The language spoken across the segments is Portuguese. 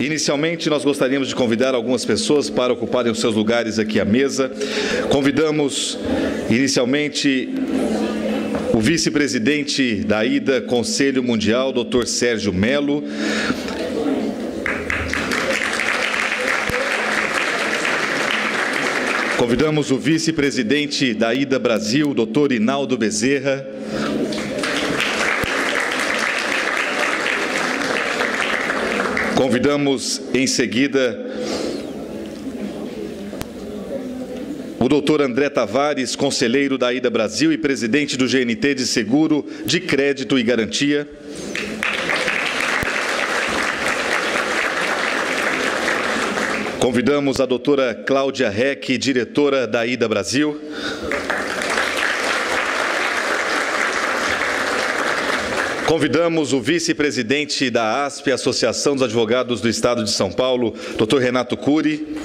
Inicialmente, nós gostaríamos de convidar algumas pessoas para ocuparem os seus lugares aqui à mesa. Convidamos, inicialmente, o vice-presidente da IDA Conselho Mundial, Dr. Sérgio Melo. Convidamos o vice-presidente da IDA Brasil, Dr. Inaldo Bezerra. Convidamos em seguida o doutor André Tavares, conselheiro da Ida Brasil e presidente do GNT de Seguro de Crédito e Garantia. Convidamos a doutora Cláudia Reck, diretora da Ida Brasil. Convidamos o vice-presidente da ASP, Associação dos Advogados do Estado de São Paulo, Dr. Renato Cury.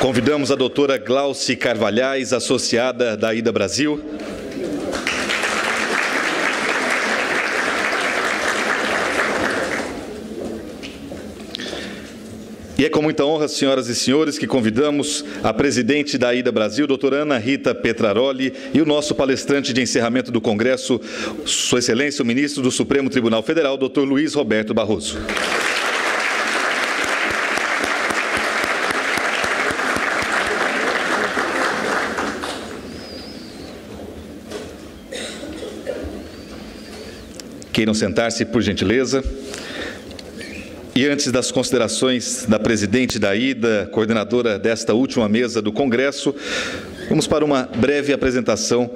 Convidamos a doutora Glauci Carvalhais, associada da Ida Brasil. E é com muita honra, senhoras e senhores, que convidamos a presidente da IDA Brasil, doutora Ana Rita Petraroli, e o nosso palestrante de encerramento do Congresso, Sua Excelência, o ministro do Supremo Tribunal Federal, doutor Luiz Roberto Barroso. Queiram sentar-se, por gentileza. E antes das considerações da presidente da IDA, coordenadora desta última mesa do Congresso, vamos para uma breve apresentação,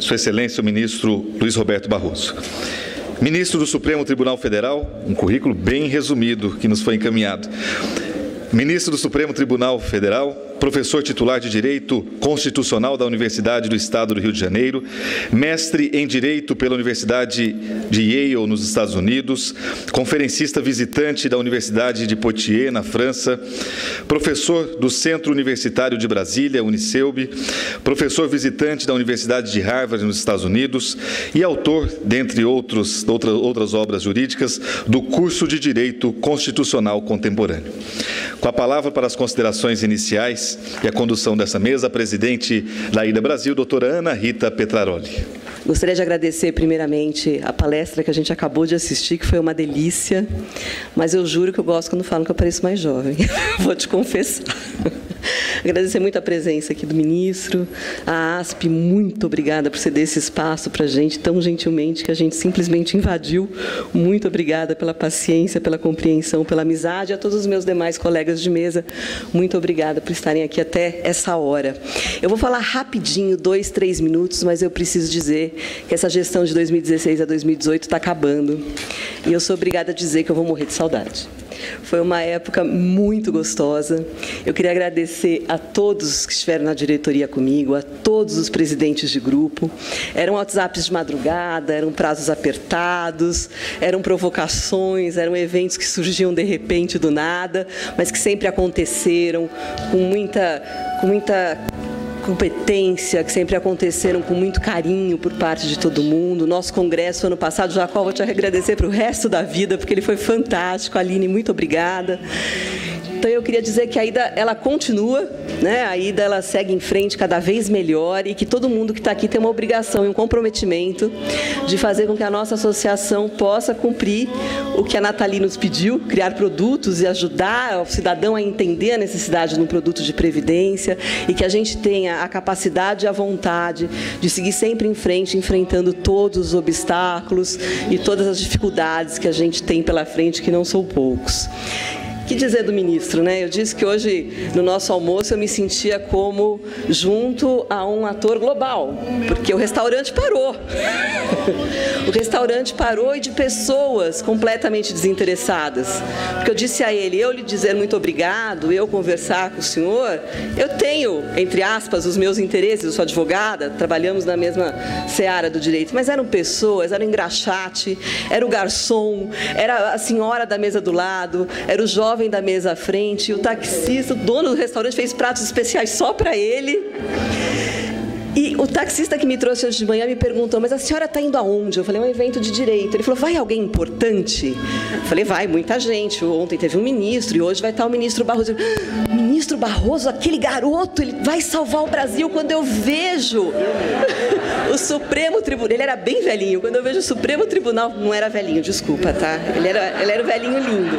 Sua Excelência o ministro Luiz Roberto Barroso. Ministro do Supremo Tribunal Federal, um currículo bem resumido que nos foi encaminhado. Ministro do Supremo Tribunal Federal, professor titular de Direito Constitucional da Universidade do Estado do Rio de Janeiro, mestre em Direito pela Universidade de Yale, nos Estados Unidos, conferencista visitante da Universidade de Poitiers, na França, professor do Centro Universitário de Brasília, Unicelb, professor visitante da Universidade de Harvard, nos Estados Unidos, e autor, dentre outros, outra, outras obras jurídicas, do curso de Direito Constitucional Contemporâneo. Com a palavra para as considerações iniciais, e a condução dessa mesa, a presidente da Ida Brasil, doutora Ana Rita Petraroli. Gostaria de agradecer primeiramente a palestra que a gente acabou de assistir, que foi uma delícia, mas eu juro que eu gosto quando falam que eu pareço mais jovem, vou te confessar. Agradecer muito a presença aqui do ministro, a ASP, muito obrigada por ceder esse espaço para a gente, tão gentilmente, que a gente simplesmente invadiu. Muito obrigada pela paciência, pela compreensão, pela amizade. A todos os meus demais colegas de mesa, muito obrigada por estarem aqui até essa hora. Eu vou falar rapidinho, dois, três minutos, mas eu preciso dizer que essa gestão de 2016 a 2018 está acabando. E eu sou obrigada a dizer que eu vou morrer de saudade. Foi uma época muito gostosa. Eu queria agradecer a todos que estiveram na diretoria comigo, a todos os presidentes de grupo. Eram WhatsApps de madrugada, eram prazos apertados, eram provocações, eram eventos que surgiam de repente do nada, mas que sempre aconteceram com muita, com muita competência, que sempre aconteceram com muito carinho por parte de todo mundo. Nosso congresso ano passado, Jacó, vou te agradecer para o resto da vida, porque ele foi fantástico. Aline, muito obrigada. Então eu queria dizer que a ida ela continua, né? A ida ela segue em frente cada vez melhor e que todo mundo que está aqui tem uma obrigação e um comprometimento de fazer com que a nossa associação possa cumprir o que a Nathalie nos pediu, criar produtos e ajudar o cidadão a entender a necessidade de um produto de previdência e que a gente tenha a capacidade e a vontade de seguir sempre em frente, enfrentando todos os obstáculos e todas as dificuldades que a gente tem pela frente, que não são poucos que dizer do ministro, né? Eu disse que hoje, no nosso almoço, eu me sentia como junto a um ator global, porque o restaurante parou. o restaurante parou e de pessoas completamente desinteressadas. Porque eu disse a ele, eu lhe dizer muito obrigado, eu conversar com o senhor, eu tenho, entre aspas, os meus interesses, eu sou advogada, trabalhamos na mesma seara do direito, mas eram pessoas, era o engraxate, era o garçom, era a senhora da mesa do lado, era o jovem jovem da mesa à frente, o taxista, o dono do restaurante fez pratos especiais só para ele. E o taxista que me trouxe hoje de manhã me perguntou: Mas a senhora está indo aonde? Eu falei: É um evento de direito. Ele falou: Vai alguém importante? Eu falei: Vai, muita gente. Ontem teve um ministro e hoje vai estar o ministro Barroso. Ministro Barroso, aquele garoto, ele vai salvar o Brasil quando eu vejo o Supremo Tribunal. Ele era bem velhinho. Quando eu vejo o Supremo Tribunal, não era velhinho, desculpa, tá? Ele era, ele era o velhinho lindo.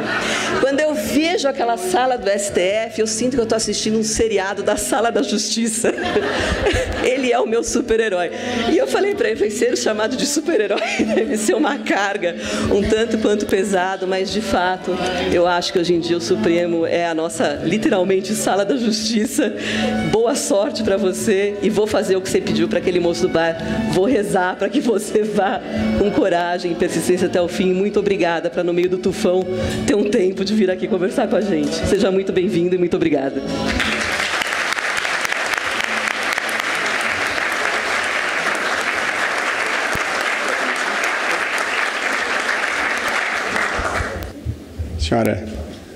Quando eu vejo aquela sala do STF, eu sinto que eu estou assistindo um seriado da Sala da Justiça. Ele ele é o meu super-herói. E eu falei para ele, ser chamado de super-herói deve ser uma carga um tanto quanto pesado, mas de fato, eu acho que hoje em dia o Supremo é a nossa, literalmente, sala da justiça. Boa sorte para você e vou fazer o que você pediu para aquele moço do bar. Vou rezar para que você vá com coragem e persistência até o fim. Muito obrigada para no meio do tufão ter um tempo de vir aqui conversar com a gente. Seja muito bem-vindo e muito obrigada. Senhora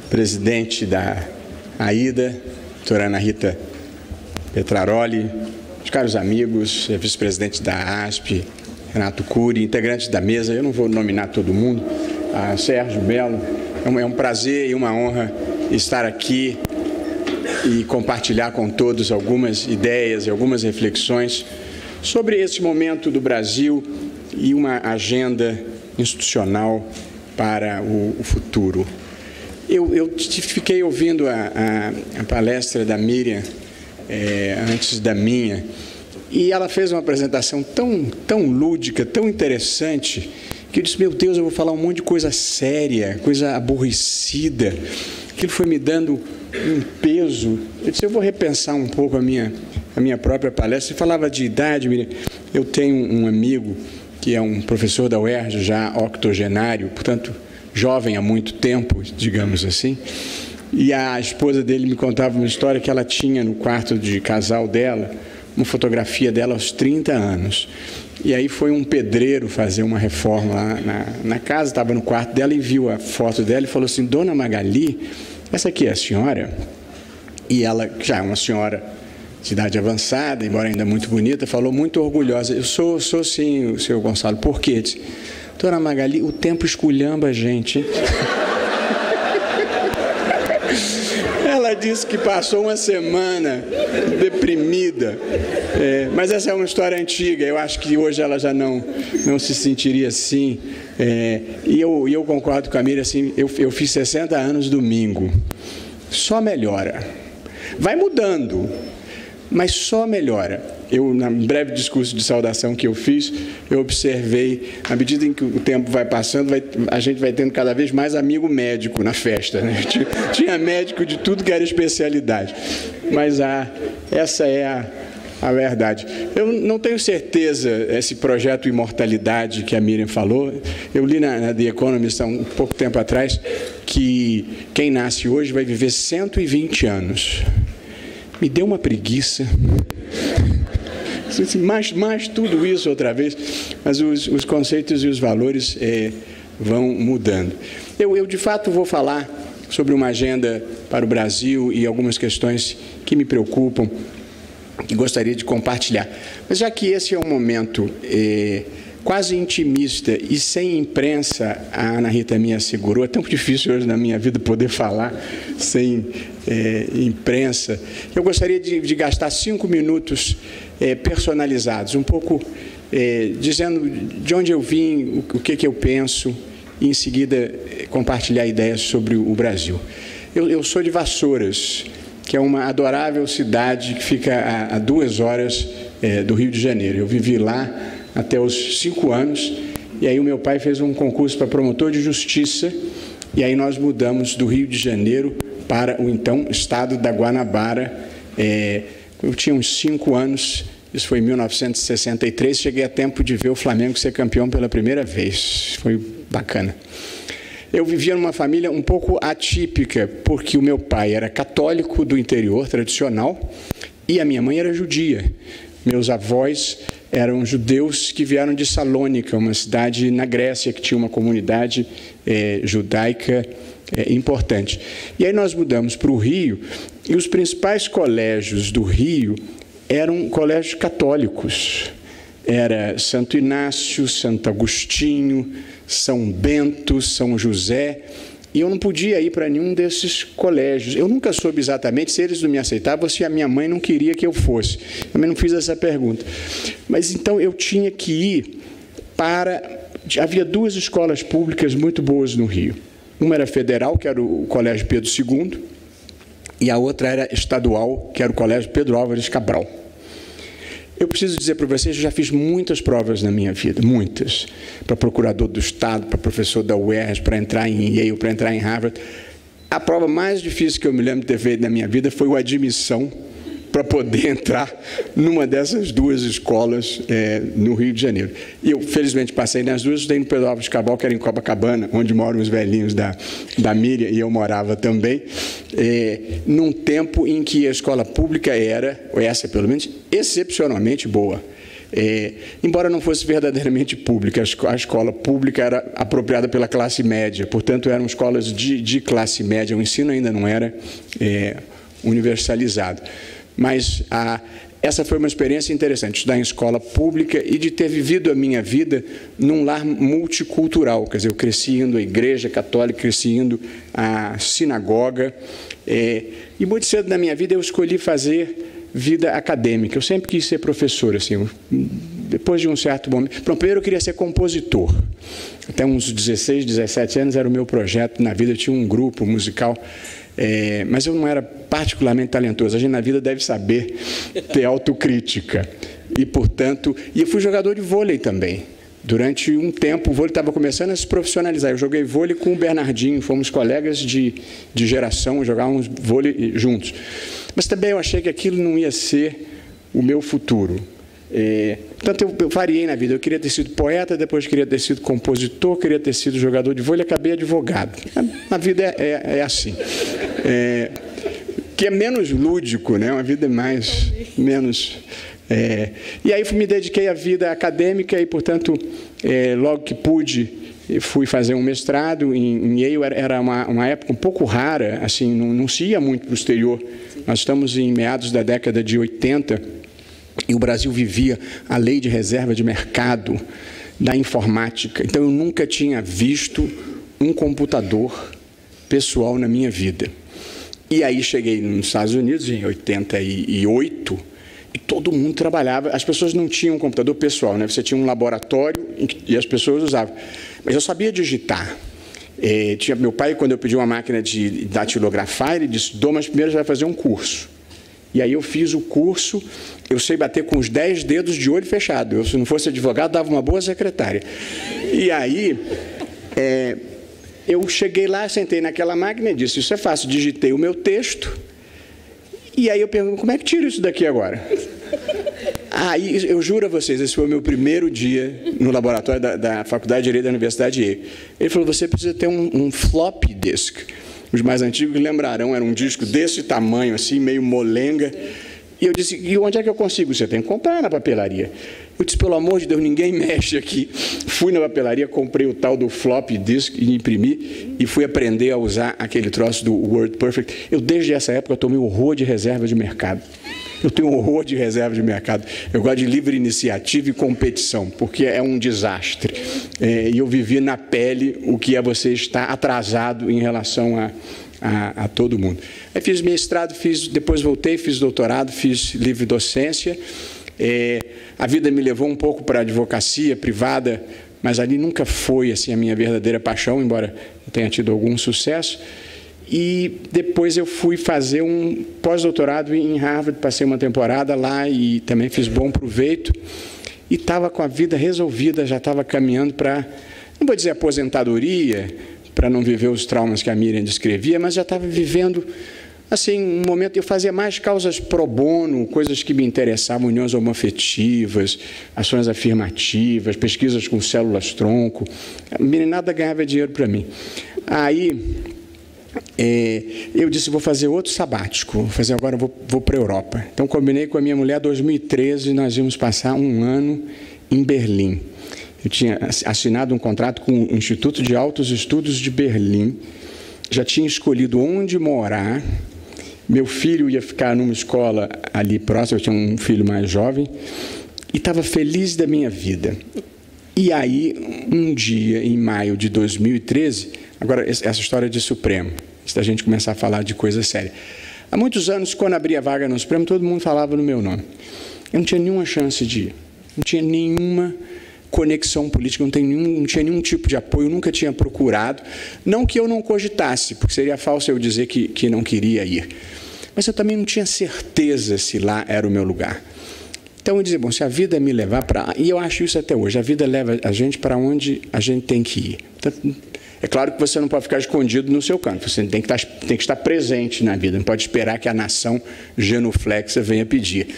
presidente da AIDA, doutora Ana Rita Petraroli, os caros amigos, vice-presidente da ASP, Renato Cury, integrantes da mesa, eu não vou nominar todo mundo, Sérgio Belo, é um, é um prazer e uma honra estar aqui e compartilhar com todos algumas ideias e algumas reflexões sobre esse momento do Brasil e uma agenda institucional para o futuro. Eu, eu fiquei ouvindo a, a, a, palestra da Miriam é, antes da minha, e ela fez uma apresentação tão, tão lúdica, tão interessante, que eu disse: Meu Deus, eu vou falar um monte de coisa séria, coisa aborrecida. Aquilo foi me dando um peso. Eu disse: Eu vou repensar um pouco a minha, a minha própria palestra. Você falava de idade, Miriam. Eu tenho um amigo que é um professor da UERJ, já octogenário, portanto jovem há muito tempo, digamos assim. E a esposa dele me contava uma história que ela tinha no quarto de casal dela, uma fotografia dela aos 30 anos. E aí foi um pedreiro fazer uma reforma lá na, na casa, estava no quarto dela e viu a foto dela e falou assim: Dona Magali, essa aqui é a senhora? E ela, já é uma senhora de idade avançada, embora ainda muito bonita, falou muito orgulhosa: Eu sou, sou sim, o senhor Gonçalo, por quê? Dona Magali, o tempo esculhamba a gente. Ela disse que passou uma semana deprimida. É, mas essa é uma história antiga. Eu acho que hoje ela já não, não se sentiria assim. É, e eu, eu concordo com a Miriam, assim, eu, eu fiz 60 anos domingo. Só melhora. Vai mudando, mas só melhora eu, na breve discurso de saudação que eu fiz, eu observei, à medida em que o tempo vai passando, vai, a gente vai tendo cada vez mais amigo médico na festa. Né? Tinha, tinha médico de tudo que era especialidade. Mas a, essa é a, a verdade. Eu não tenho certeza, esse projeto Imortalidade que a Miriam falou, eu li na, na The Economist há um pouco tempo atrás que quem nasce hoje vai viver 120 anos. Me deu uma preguiça mais, mais tudo isso outra vez, mas os, os conceitos e os valores é, vão mudando. Eu, eu, de fato, vou falar sobre uma agenda para o Brasil e algumas questões que me preocupam, que gostaria de compartilhar. Mas já que esse é um momento é, quase intimista e sem imprensa, a Ana Rita me assegurou, é tão difícil hoje na minha vida poder falar sem é, imprensa. Eu gostaria de, de gastar cinco minutos é, personalizados, um pouco é, dizendo de onde eu vim, o, o, que, que eu penso, e em seguida é, compartilhar ideias sobre o Brasil. Eu, eu sou de Vassouras, que é uma adorável cidade que fica a, a duas horas é, do Rio de Janeiro. Eu vivi lá até os cinco anos, e aí o meu pai fez um concurso para promotor de justiça, e aí nós mudamos do Rio de Janeiro para o então estado da Guanabara. É, eu tinha uns cinco anos, isso foi em 1963, cheguei a tempo de ver o Flamengo ser campeão pela primeira vez. Foi bacana. Eu vivia numa família um pouco atípica, porque o meu pai era católico do interior tradicional e a minha mãe era judia. Meus avós eram judeus que vieram de Salônica, uma cidade na Grécia que tinha uma comunidade é, judaica é, importante. E aí nós mudamos para o Rio e os principais colégios do Rio eram colégios católicos. Era Santo Inácio, Santo Agostinho, São Bento, São José, e eu não podia ir para nenhum desses colégios. Eu nunca soube exatamente se eles não me aceitavam se a minha mãe não queria que eu fosse. Também não fiz essa pergunta. Mas então eu tinha que ir para. Havia duas escolas públicas muito boas no Rio. Uma era federal, que era o Colégio Pedro II, e a outra era estadual, que era o Colégio Pedro Álvares Cabral. Eu preciso dizer para vocês, eu já fiz muitas provas na minha vida, muitas. Para procurador do Estado, para professor da UERJ, para entrar em Yale, para entrar em Harvard. A prova mais difícil que eu me lembro de ter feito na minha vida foi o admissão para poder entrar numa dessas duas escolas é, no Rio de Janeiro. E eu, felizmente, passei nas duas, estudei no Pedro Alves Cabal, que era em Copacabana, onde moram os velhinhos da, da Miriam, e eu morava também, é, num tempo em que a escola pública era, ou essa pelo menos, excepcionalmente boa. É, embora não fosse verdadeiramente pública, a escola pública era apropriada pela classe média, portanto, eram escolas de, de classe média, o ensino ainda não era é, universalizado. Mas a, essa foi uma experiência interessante, estudar em escola pública e de ter vivido a minha vida num lar multicultural. Quer dizer, eu cresci indo à igreja católica, cresci indo à sinagoga. É, e muito cedo na minha vida eu escolhi fazer vida acadêmica. Eu sempre quis ser professor, assim, depois de um certo momento. Bom, primeiro eu queria ser compositor. Até uns 16, 17 anos era o meu projeto na vida. Eu tinha um grupo musical é, mas eu não era particularmente talentoso. A gente na vida deve saber ter autocrítica. E, portanto, e eu fui jogador de vôlei também. Durante um tempo, o vôlei estava começando a se profissionalizar. Eu joguei vôlei com o Bernardinho, fomos colegas de, de geração, jogávamos vôlei juntos. Mas também eu achei que aquilo não ia ser o meu futuro. É, portanto, eu, eu, variei na vida. Eu queria ter sido poeta, depois queria ter sido compositor, queria ter sido jogador de vôlei, acabei advogado. A, vida é, é, é assim. É, que é menos lúdico, né? uma vida mais menos. É, e aí me dediquei à vida acadêmica e, portanto, é, logo que pude, fui fazer um mestrado em, em Yale. Era uma, uma época um pouco rara, assim, não, não se ia muito para o exterior. Nós estamos em meados da década de 80 e o Brasil vivia a lei de reserva de mercado da informática. Então eu nunca tinha visto um computador pessoal na minha vida. E aí cheguei nos Estados Unidos em 88 e todo mundo trabalhava. As pessoas não tinham um computador pessoal, né? Você tinha um laboratório e as pessoas usavam. Mas eu sabia digitar. É, tinha meu pai quando eu pedi uma máquina de datilografar, ele disse: "Dô, mas primeiro você vai fazer um curso". E aí eu fiz o curso, eu sei bater com os dez dedos de olho fechado. Eu, se não fosse advogado, dava uma boa secretária. E aí, é, eu cheguei lá, sentei naquela máquina e disse, isso é fácil, digitei o meu texto. E aí eu pergunto, como é que tiro isso daqui agora? Aí, eu juro a vocês, esse foi o meu primeiro dia no laboratório da, da Faculdade de Direito da Universidade. Ele falou, você precisa ter um, um floppy disk. Os mais antigos lembrarão, era um disco desse tamanho, assim, meio molenga. E eu disse, e onde é que eu consigo? Você tem que comprar na papelaria. Eu disse, pelo amor de Deus, ninguém mexe aqui. Fui na papelaria, comprei o tal do flop disk e imprimi e fui aprender a usar aquele troço do Word Perfect. Eu, desde essa época, tomei horror de reserva de mercado. Eu tenho horror de reserva de mercado. Eu gosto de livre iniciativa e competição, porque é um desastre. É, e eu vivi na pele o que é você estar atrasado em relação a, a, a todo mundo. Aí fiz mestrado, fiz, depois voltei, fiz doutorado, fiz livre docência. É, a vida me levou um pouco para a advocacia privada, mas ali nunca foi assim a minha verdadeira paixão, embora eu tenha tido algum sucesso. E depois eu fui fazer um pós-doutorado em Harvard, passei uma temporada lá e também fiz bom proveito. E estava com a vida resolvida, já estava caminhando para, não vou dizer aposentadoria, para não viver os traumas que a Miriam descrevia, mas já estava vivendo assim, um momento eu fazia mais causas pro bono, coisas que me interessavam, uniões homoafetivas, ações afirmativas, pesquisas com células tronco. A meninada ganhava dinheiro para mim. Aí é, eu disse, vou fazer outro sabático, vou fazer agora, vou, vou para a Europa. Então, combinei com a minha mulher, 2013, nós íamos passar um ano em Berlim. Eu tinha assinado um contrato com o Instituto de Altos Estudos de Berlim, já tinha escolhido onde morar, Meu filho ia ficar numa escola ali próxima, eu tinha um filho mais jovem, e estava feliz da minha vida. E aí, um dia, em maio de 2013, agora essa história de Supremo, antes da gente começar a falar de coisa séria. Há muitos anos, quando abria vaga no Supremo, todo mundo falava no meu nome. Eu não tinha nenhuma chance de ir, não tinha nenhuma conexão política, não, nenhum, não tinha nenhum tipo de apoio, nunca tinha procurado. Não que eu não cogitasse, porque seria falso eu dizer que, que não queria ir. Mas eu também não tinha certeza se lá era o meu lugar. Então eu dizia, bom, se a vida me levar para. E eu acho isso até hoje, a vida leva a gente para onde a gente tem que ir. Então, é claro que você não pode ficar escondido no seu canto, você tem que, estar, tem que estar presente na vida, não pode esperar que a nação genuflexa venha pedir.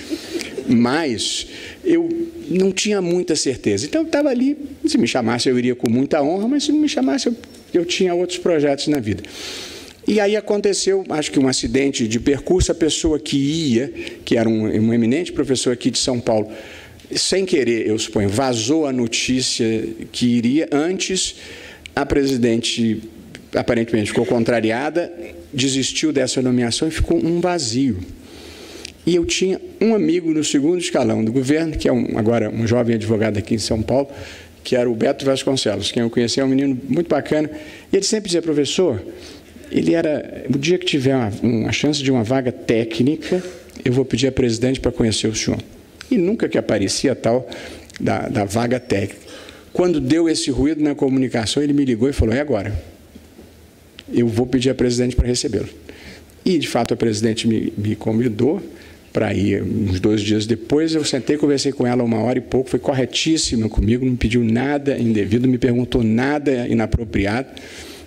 Mas eu não tinha muita certeza. Então eu estava ali, se me chamasse eu iria com muita honra, mas se não me chamasse eu, eu tinha outros projetos na vida. E aí aconteceu, acho que um acidente de percurso, a pessoa que ia, que era um, um eminente professor aqui de São Paulo, sem querer, eu suponho, vazou a notícia que iria antes, a presidente aparentemente ficou contrariada, desistiu dessa nomeação e ficou um vazio. E eu tinha um amigo no segundo escalão do governo, que é um, agora um jovem advogado aqui em São Paulo, que era o Beto Vasconcelos, quem eu conheci é um menino muito bacana. E ele sempre dizia, professor, ele era, o dia que tiver uma, uma chance de uma vaga técnica, eu vou pedir a presidente para conhecer o senhor. E nunca que aparecia tal da, da vaga técnica. Quando deu esse ruído na comunicação, ele me ligou e falou: é agora. Eu vou pedir a presidente para recebê-lo. E, de fato, a presidente me, me convidou para ir uns dois dias depois. Eu sentei, conversei com ela uma hora e pouco, foi corretíssima comigo, não pediu nada indevido, não me perguntou nada inapropriado.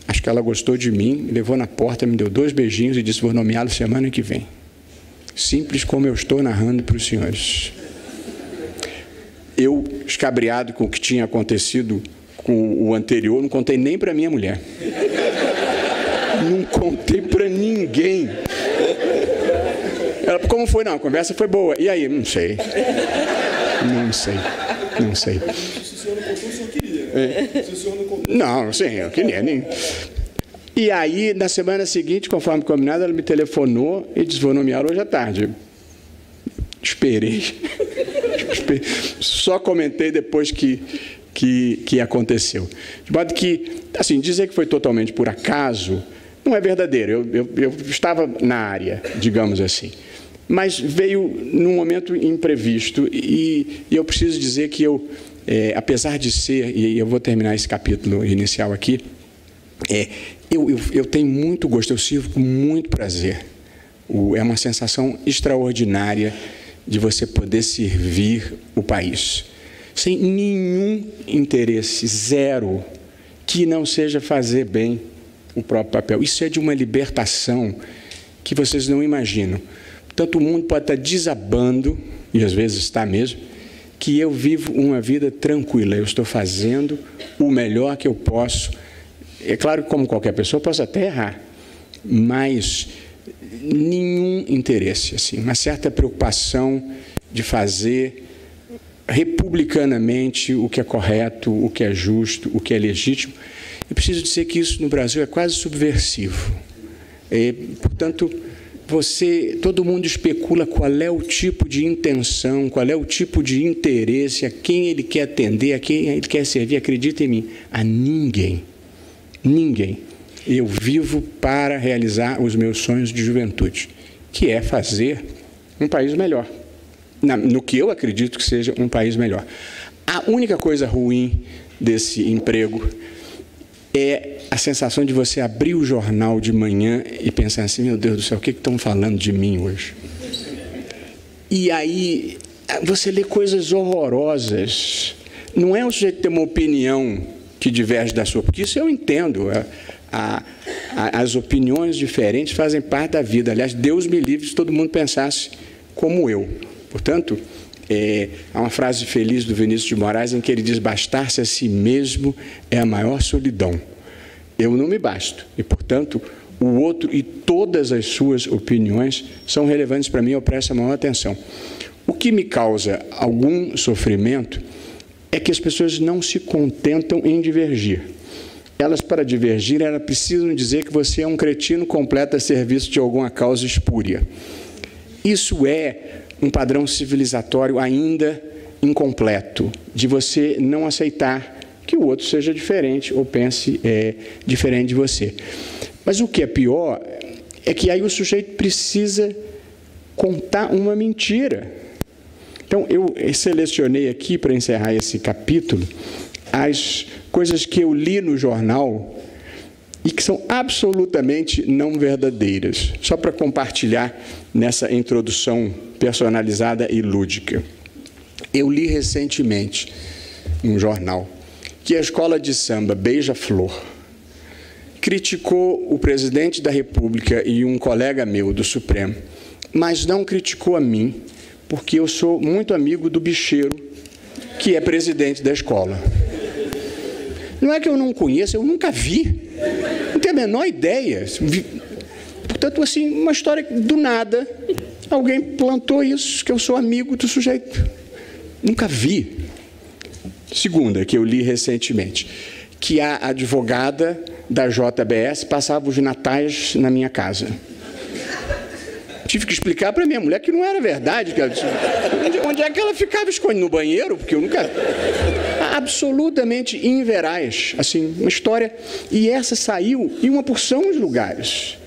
Acho que ela gostou de mim, levou na porta, me deu dois beijinhos e disse: Vou nomeá-lo semana que vem. Simples como eu estou narrando para os senhores. Eu, escabriado com o que tinha acontecido com o anterior, não contei nem para minha mulher. Não contei para ninguém. Ela, como foi? Não, a conversa foi boa. E aí? Não sei. Não sei. Não sei. Se o senhor não contou, o senhor queria. É. Se o senhor não. Não, sim, eu queria. Nem... E aí, na semana seguinte, conforme combinado, ela me telefonou e disse: Vou nomear hoje à tarde. Esperei. Só comentei depois que, que, que aconteceu. De modo que, assim, dizer que foi totalmente por acaso não é verdadeiro. Eu, eu, eu estava na área, digamos assim mas veio num momento imprevisto e, e eu preciso dizer que eu, é, apesar de ser, e eu vou terminar esse capítulo inicial aqui, é, eu, eu, eu tenho muito gosto, eu sirvo com muito prazer. O, é uma sensação extraordinária de você poder servir o país, sem nenhum interesse, zero, que não seja fazer bem o próprio papel. Isso é de uma libertação que vocês não imaginam. Tanto o mundo pode estar desabando, e às vezes está mesmo, que eu vivo uma vida tranquila. Eu estou fazendo o melhor que eu posso. É claro que, como qualquer pessoa, posso até errar, mas nenhum interesse, assim, uma certa preocupação de fazer republicanamente o que é correto, o que é justo, o que é legítimo. Eu preciso dizer que isso no Brasil é quase subversivo. E, portanto, você, todo mundo especula qual é o tipo de intenção, qual é o tipo de interesse, a quem ele quer atender, a quem ele quer servir. Acredita em mim, a ninguém. Ninguém. Eu vivo para realizar os meus sonhos de juventude, que é fazer um país melhor. no que eu acredito que seja um país melhor. A única coisa ruim desse emprego é a sensação de você abrir o jornal de manhã e pensar assim: meu Deus do céu, o que estão falando de mim hoje? E aí você lê coisas horrorosas. Não é o sujeito ter uma opinião que diverge da sua, porque isso eu entendo. A, a, as opiniões diferentes fazem parte da vida. Aliás, Deus me livre se todo mundo pensasse como eu. Portanto, é, há uma frase feliz do Vinícius de Moraes em que ele diz: bastar-se a si mesmo é a maior solidão. Eu não me basto e, portanto, o outro e todas as suas opiniões são relevantes para mim, eu presto a maior atenção. O que me causa algum sofrimento é que as pessoas não se contentam em divergir. elas, para divergir, elas precisam dizer que você é um cretino completo a serviço de alguma causa espúria. Isso é um padrão civilizatório ainda incompleto, de você não aceitar que o outro seja diferente ou pense é, diferente de você. Mas o que é pior é que aí o sujeito precisa contar uma mentira. Então, eu selecionei aqui, para encerrar esse capítulo, as coisas que eu li no jornal e que são absolutamente não verdadeiras, só para compartilhar nessa introdução personalizada e lúdica. Eu li recentemente num jornal que a escola de samba Beija-Flor criticou o presidente da República e um colega meu do Supremo, mas não criticou a mim, porque eu sou muito amigo do bicheiro, que é presidente da escola. Não é que eu não conheço, eu nunca vi. Não tenho a menor ideia. Portanto, assim, uma história do nada, alguém plantou isso, que eu sou amigo do sujeito. Nunca vi. Segunda, que eu li recentemente, que a advogada da JBS passava os natais na minha casa. Tive que explicar para minha mulher que não era verdade. Que onde, é que ela ficava escondida? No banheiro? Porque eu nunca. Absolutamente inverais. Assim, uma história. E essa saiu em uma porção de lugares.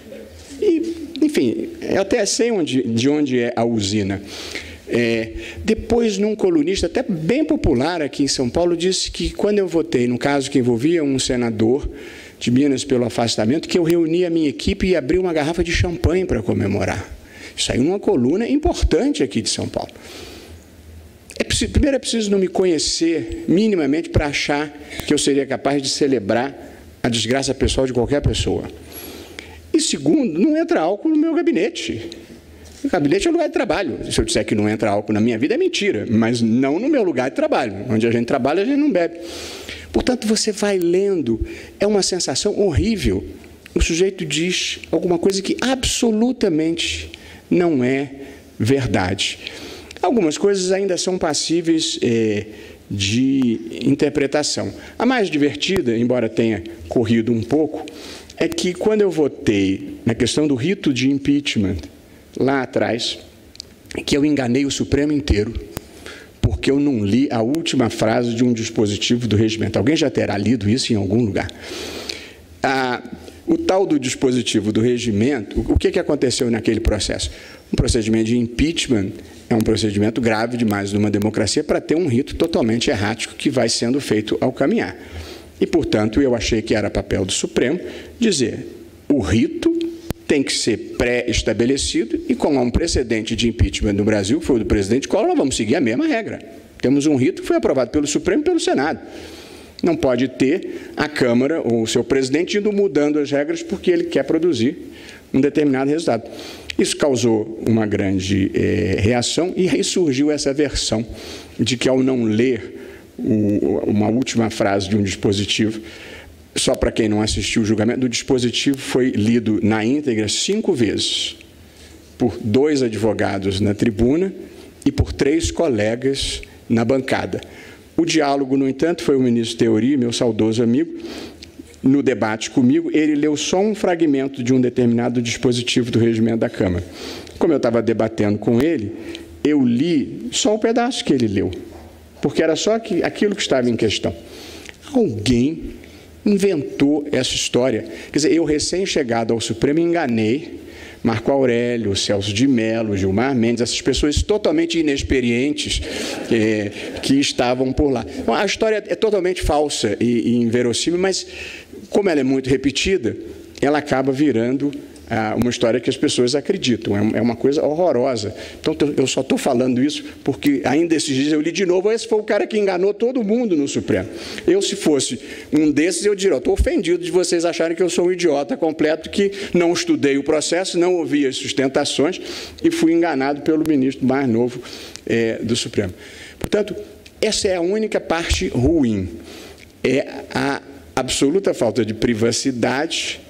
E, enfim, eu até sei onde, de onde é a usina. É, depois, num colunista até bem popular aqui em São Paulo, disse que quando eu votei, no caso que envolvia um senador de Minas pelo afastamento, que eu reuni a minha equipe e abri uma garrafa de champanhe para comemorar. Saiu numa coluna importante aqui de São Paulo. É preciso, primeiro é preciso não me conhecer minimamente para achar que eu seria capaz de celebrar a desgraça pessoal de qualquer pessoa. E segundo, não entra álcool no meu gabinete. O gabinete é um lugar de trabalho. Se eu disser que não entra álcool na minha vida, é mentira, mas não no meu lugar de trabalho. Onde a gente trabalha, a gente não bebe. Portanto, você vai lendo, é uma sensação horrível. O sujeito diz alguma coisa que absolutamente não é verdade. Algumas coisas ainda são passíveis é, de interpretação. A mais divertida, embora tenha corrido um pouco, é que quando eu votei na questão do rito de impeachment, lá atrás, que eu enganei o Supremo inteiro, porque eu não li a última frase de um dispositivo do regimento. Alguém já terá lido isso em algum lugar. Ah, o tal do dispositivo do regimento, o que, que aconteceu naquele processo? Um procedimento de impeachment é um procedimento grave demais numa democracia para ter um rito totalmente errático que vai sendo feito ao caminhar. E, portanto, eu achei que era papel do Supremo dizer o rito tem que ser pré-estabelecido e, como há um precedente de impeachment no Brasil, que foi o do presidente Collor, nós vamos seguir a mesma regra. Temos um rito que foi aprovado pelo Supremo e pelo Senado. Não pode ter a Câmara ou o seu presidente indo mudando as regras porque ele quer produzir um determinado resultado. Isso causou uma grande é, reação e aí surgiu essa versão de que, ao não ler o, uma última frase de um dispositivo, só para quem não assistiu o julgamento, o dispositivo foi lido na íntegra cinco vezes por dois advogados na tribuna e por três colegas na bancada. O diálogo, no entanto, foi o ministro Teori, meu saudoso amigo, no debate comigo, ele leu só um fragmento de um determinado dispositivo do regimento da Câmara. Como eu estava debatendo com ele, eu li só o pedaço que ele leu, porque era só aquilo que estava em questão. Alguém inventou essa história. Quer dizer, eu recém-chegado ao Supremo enganei Marco Aurélio, Celso de Mello, Gilmar Mendes, essas pessoas totalmente inexperientes é, que estavam por lá. Então, a história é totalmente falsa e, e inverossímil, mas como ela é muito repetida, ela acaba virando uma história que as pessoas acreditam. É, é uma coisa horrorosa. Então, eu só estou falando isso porque ainda esses dias eu li de novo, esse foi o cara que enganou todo mundo no Supremo. Eu, se fosse um desses, eu diria, estou ofendido de vocês acharem que eu sou um idiota completo, que não estudei o processo, não ouvi as sustentações e fui enganado pelo ministro mais novo é, do Supremo. Portanto, essa é a única parte ruim. É a absoluta falta de privacidade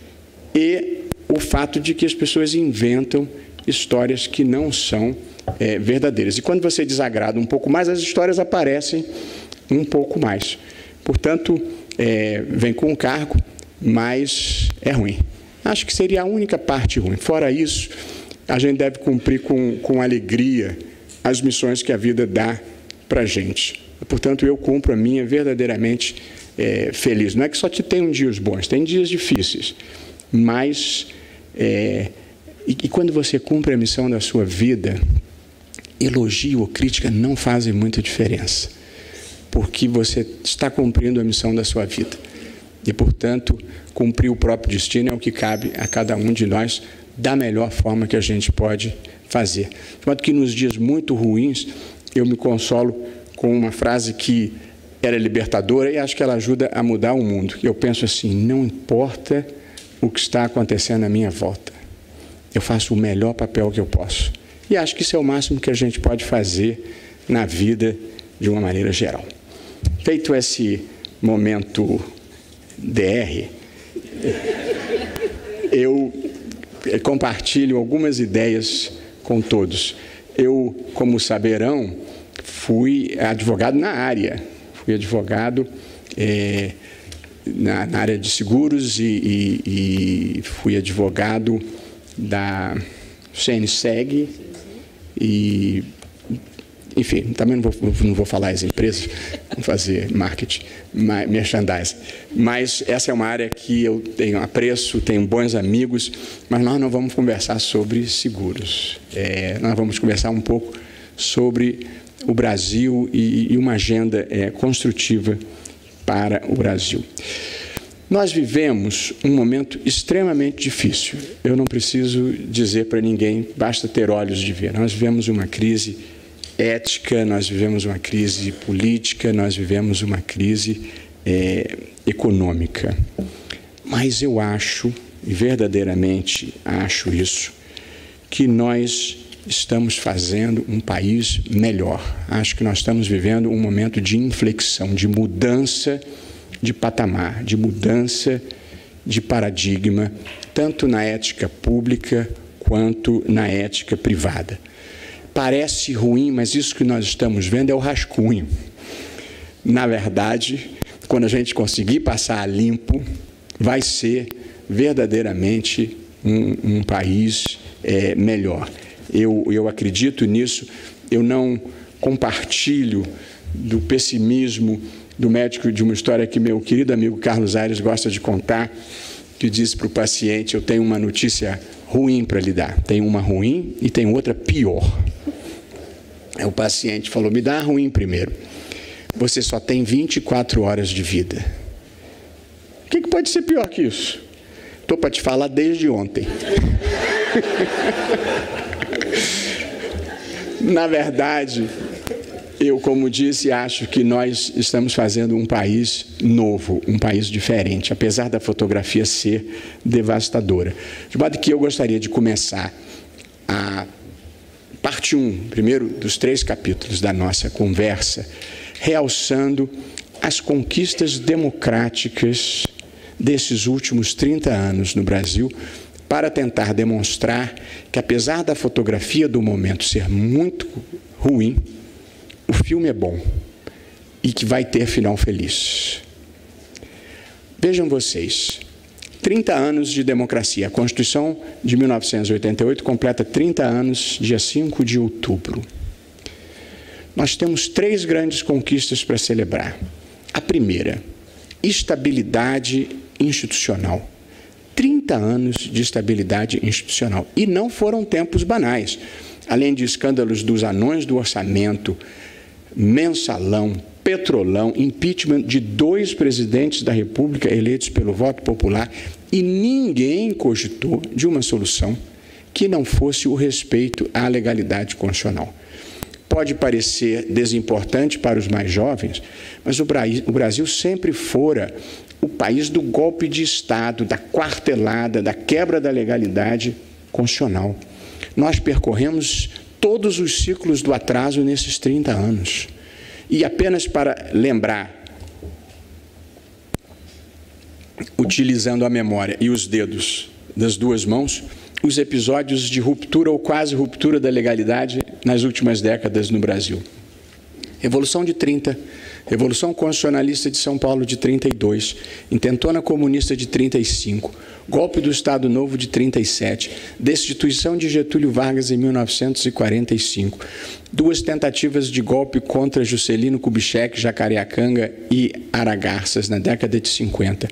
e o fato de que as pessoas inventam histórias que não são é, verdadeiras. E quando você desagrada um pouco mais, as histórias aparecem um pouco mais. Portanto, é, vem com um cargo, mas é ruim. Acho que seria a única parte ruim. Fora isso, a gente deve cumprir com, com alegria as missões que a vida dá para a gente. Portanto, eu cumpro a minha verdadeiramente é, feliz. Não é que só te tem dias bons, tem dias difíceis, mas é, e, e quando você cumpre a missão da sua vida, elogio ou crítica não fazem muita diferença, porque você está cumprindo a missão da sua vida. E, portanto, cumprir o próprio destino é o que cabe a cada um de nós da melhor forma que a gente pode fazer. De modo que nos dias muito ruins, eu me consolo com uma frase que era libertadora e acho que ela ajuda a mudar o mundo. Eu penso assim: não importa o que está acontecendo à minha volta, eu faço o melhor papel que eu posso. E acho que isso é o máximo que a gente pode fazer na vida de uma maneira geral. Feito esse momento DR, eu compartilho algumas ideias com todos. Eu, como saberão, fui advogado na área, fui advogado é, na, na, área de seguros e, e, e fui advogado da CNSEG e enfim, também não vou, não vou falar as empresas, vou fazer marketing, merchandising. Mas essa é uma área que eu tenho apreço, tenho bons amigos, mas nós não vamos conversar sobre seguros. É, nós vamos conversar um pouco sobre o Brasil e, e uma agenda é, construtiva para o Brasil. Nós vivemos um momento extremamente difícil. Eu não preciso dizer para ninguém, basta ter olhos de ver. Nós vivemos uma crise ética, nós vivemos uma crise política, nós vivemos uma crise é, econômica. Mas eu acho, e verdadeiramente acho isso, que nós estamos fazendo um país melhor. Acho que nós estamos vivendo um momento de inflexão, de mudança de patamar, de mudança de paradigma, tanto na ética pública quanto na ética privada. Parece ruim, mas isso que nós estamos vendo é o rascunho. Na verdade, quando a gente conseguir passar a limpo, vai ser verdadeiramente um, um país é, melhor. Eu, eu acredito nisso, eu não compartilho do pessimismo do médico de uma história que meu querido amigo Carlos Aires gosta de contar, que disse para o paciente: Eu tenho uma notícia ruim para lhe dar. Tem uma ruim e tem outra pior. O paciente falou: Me dá a ruim primeiro. Você só tem 24 horas de vida. O que, que pode ser pior que isso? Estou para te falar desde ontem. Na verdade, eu, como disse, acho que nós estamos fazendo um país novo, um país diferente, apesar da fotografia ser devastadora. De modo que eu gostaria de começar a parte 1, primeiro dos três capítulos da nossa conversa, realçando as conquistas democráticas desses últimos 30 anos no Brasil, para tentar demonstrar que, apesar da fotografia do momento ser muito ruim, o filme é bom e que vai ter final feliz. Vejam vocês, 30 anos de democracia. A Constituição de 1988 completa 30 anos, dia 5 de outubro. Nós temos três grandes conquistas para celebrar. A primeira, estabilidade institucional. 30 anos de estabilidade institucional. E não foram tempos banais. Além de escândalos dos anões do orçamento, mensalão, petrolão, impeachment de dois presidentes da República eleitos pelo voto popular e ninguém cogitou de uma solução que não fosse o respeito à legalidade constitucional. Pode parecer desimportante para os mais jovens, mas o Brasil sempre fora o país do golpe de Estado, da quartelada, da quebra da legalidade constitucional. Nós percorremos todos os ciclos do atraso nesses 30 anos. E apenas para lembrar, utilizando a memória e os dedos das duas mãos, os episódios de ruptura ou quase ruptura da legalidade nas últimas décadas no Brasil. Revolução de 30, Revolução Constitucionalista de São Paulo de 32, Intentona Comunista de 35, Golpe do Estado Novo de 37, Destituição de Getúlio Vargas em 1945, duas tentativas de golpe contra Juscelino Kubitschek, Jacareacanga e Aragarças na década de 50,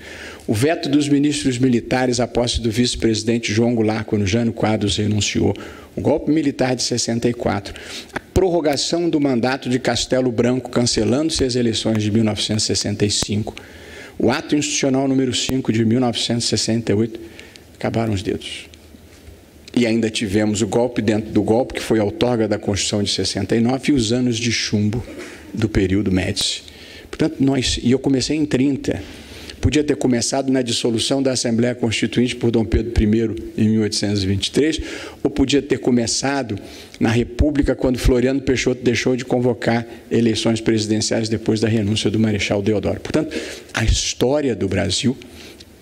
o veto dos ministros militares à posse do vice-presidente João Goulart quando Jânio Quadros renunciou, o golpe militar de 64, prorrogação do mandato de Castelo Branco, cancelando-se as eleições de 1965, o ato institucional número 5 de 1968, acabaram os dedos. E ainda tivemos o golpe dentro do golpe, que foi a outorga da Constituição de 69, e os anos de chumbo do período Médici. Portanto, nós, e eu comecei em 30, Podia ter começado na dissolução da Assembleia Constituinte por Dom Pedro I em 1823, ou podia ter começado na República quando Floriano Peixoto deixou de convocar eleições presidenciais depois da renúncia do Marechal Deodoro. Portanto, a história do Brasil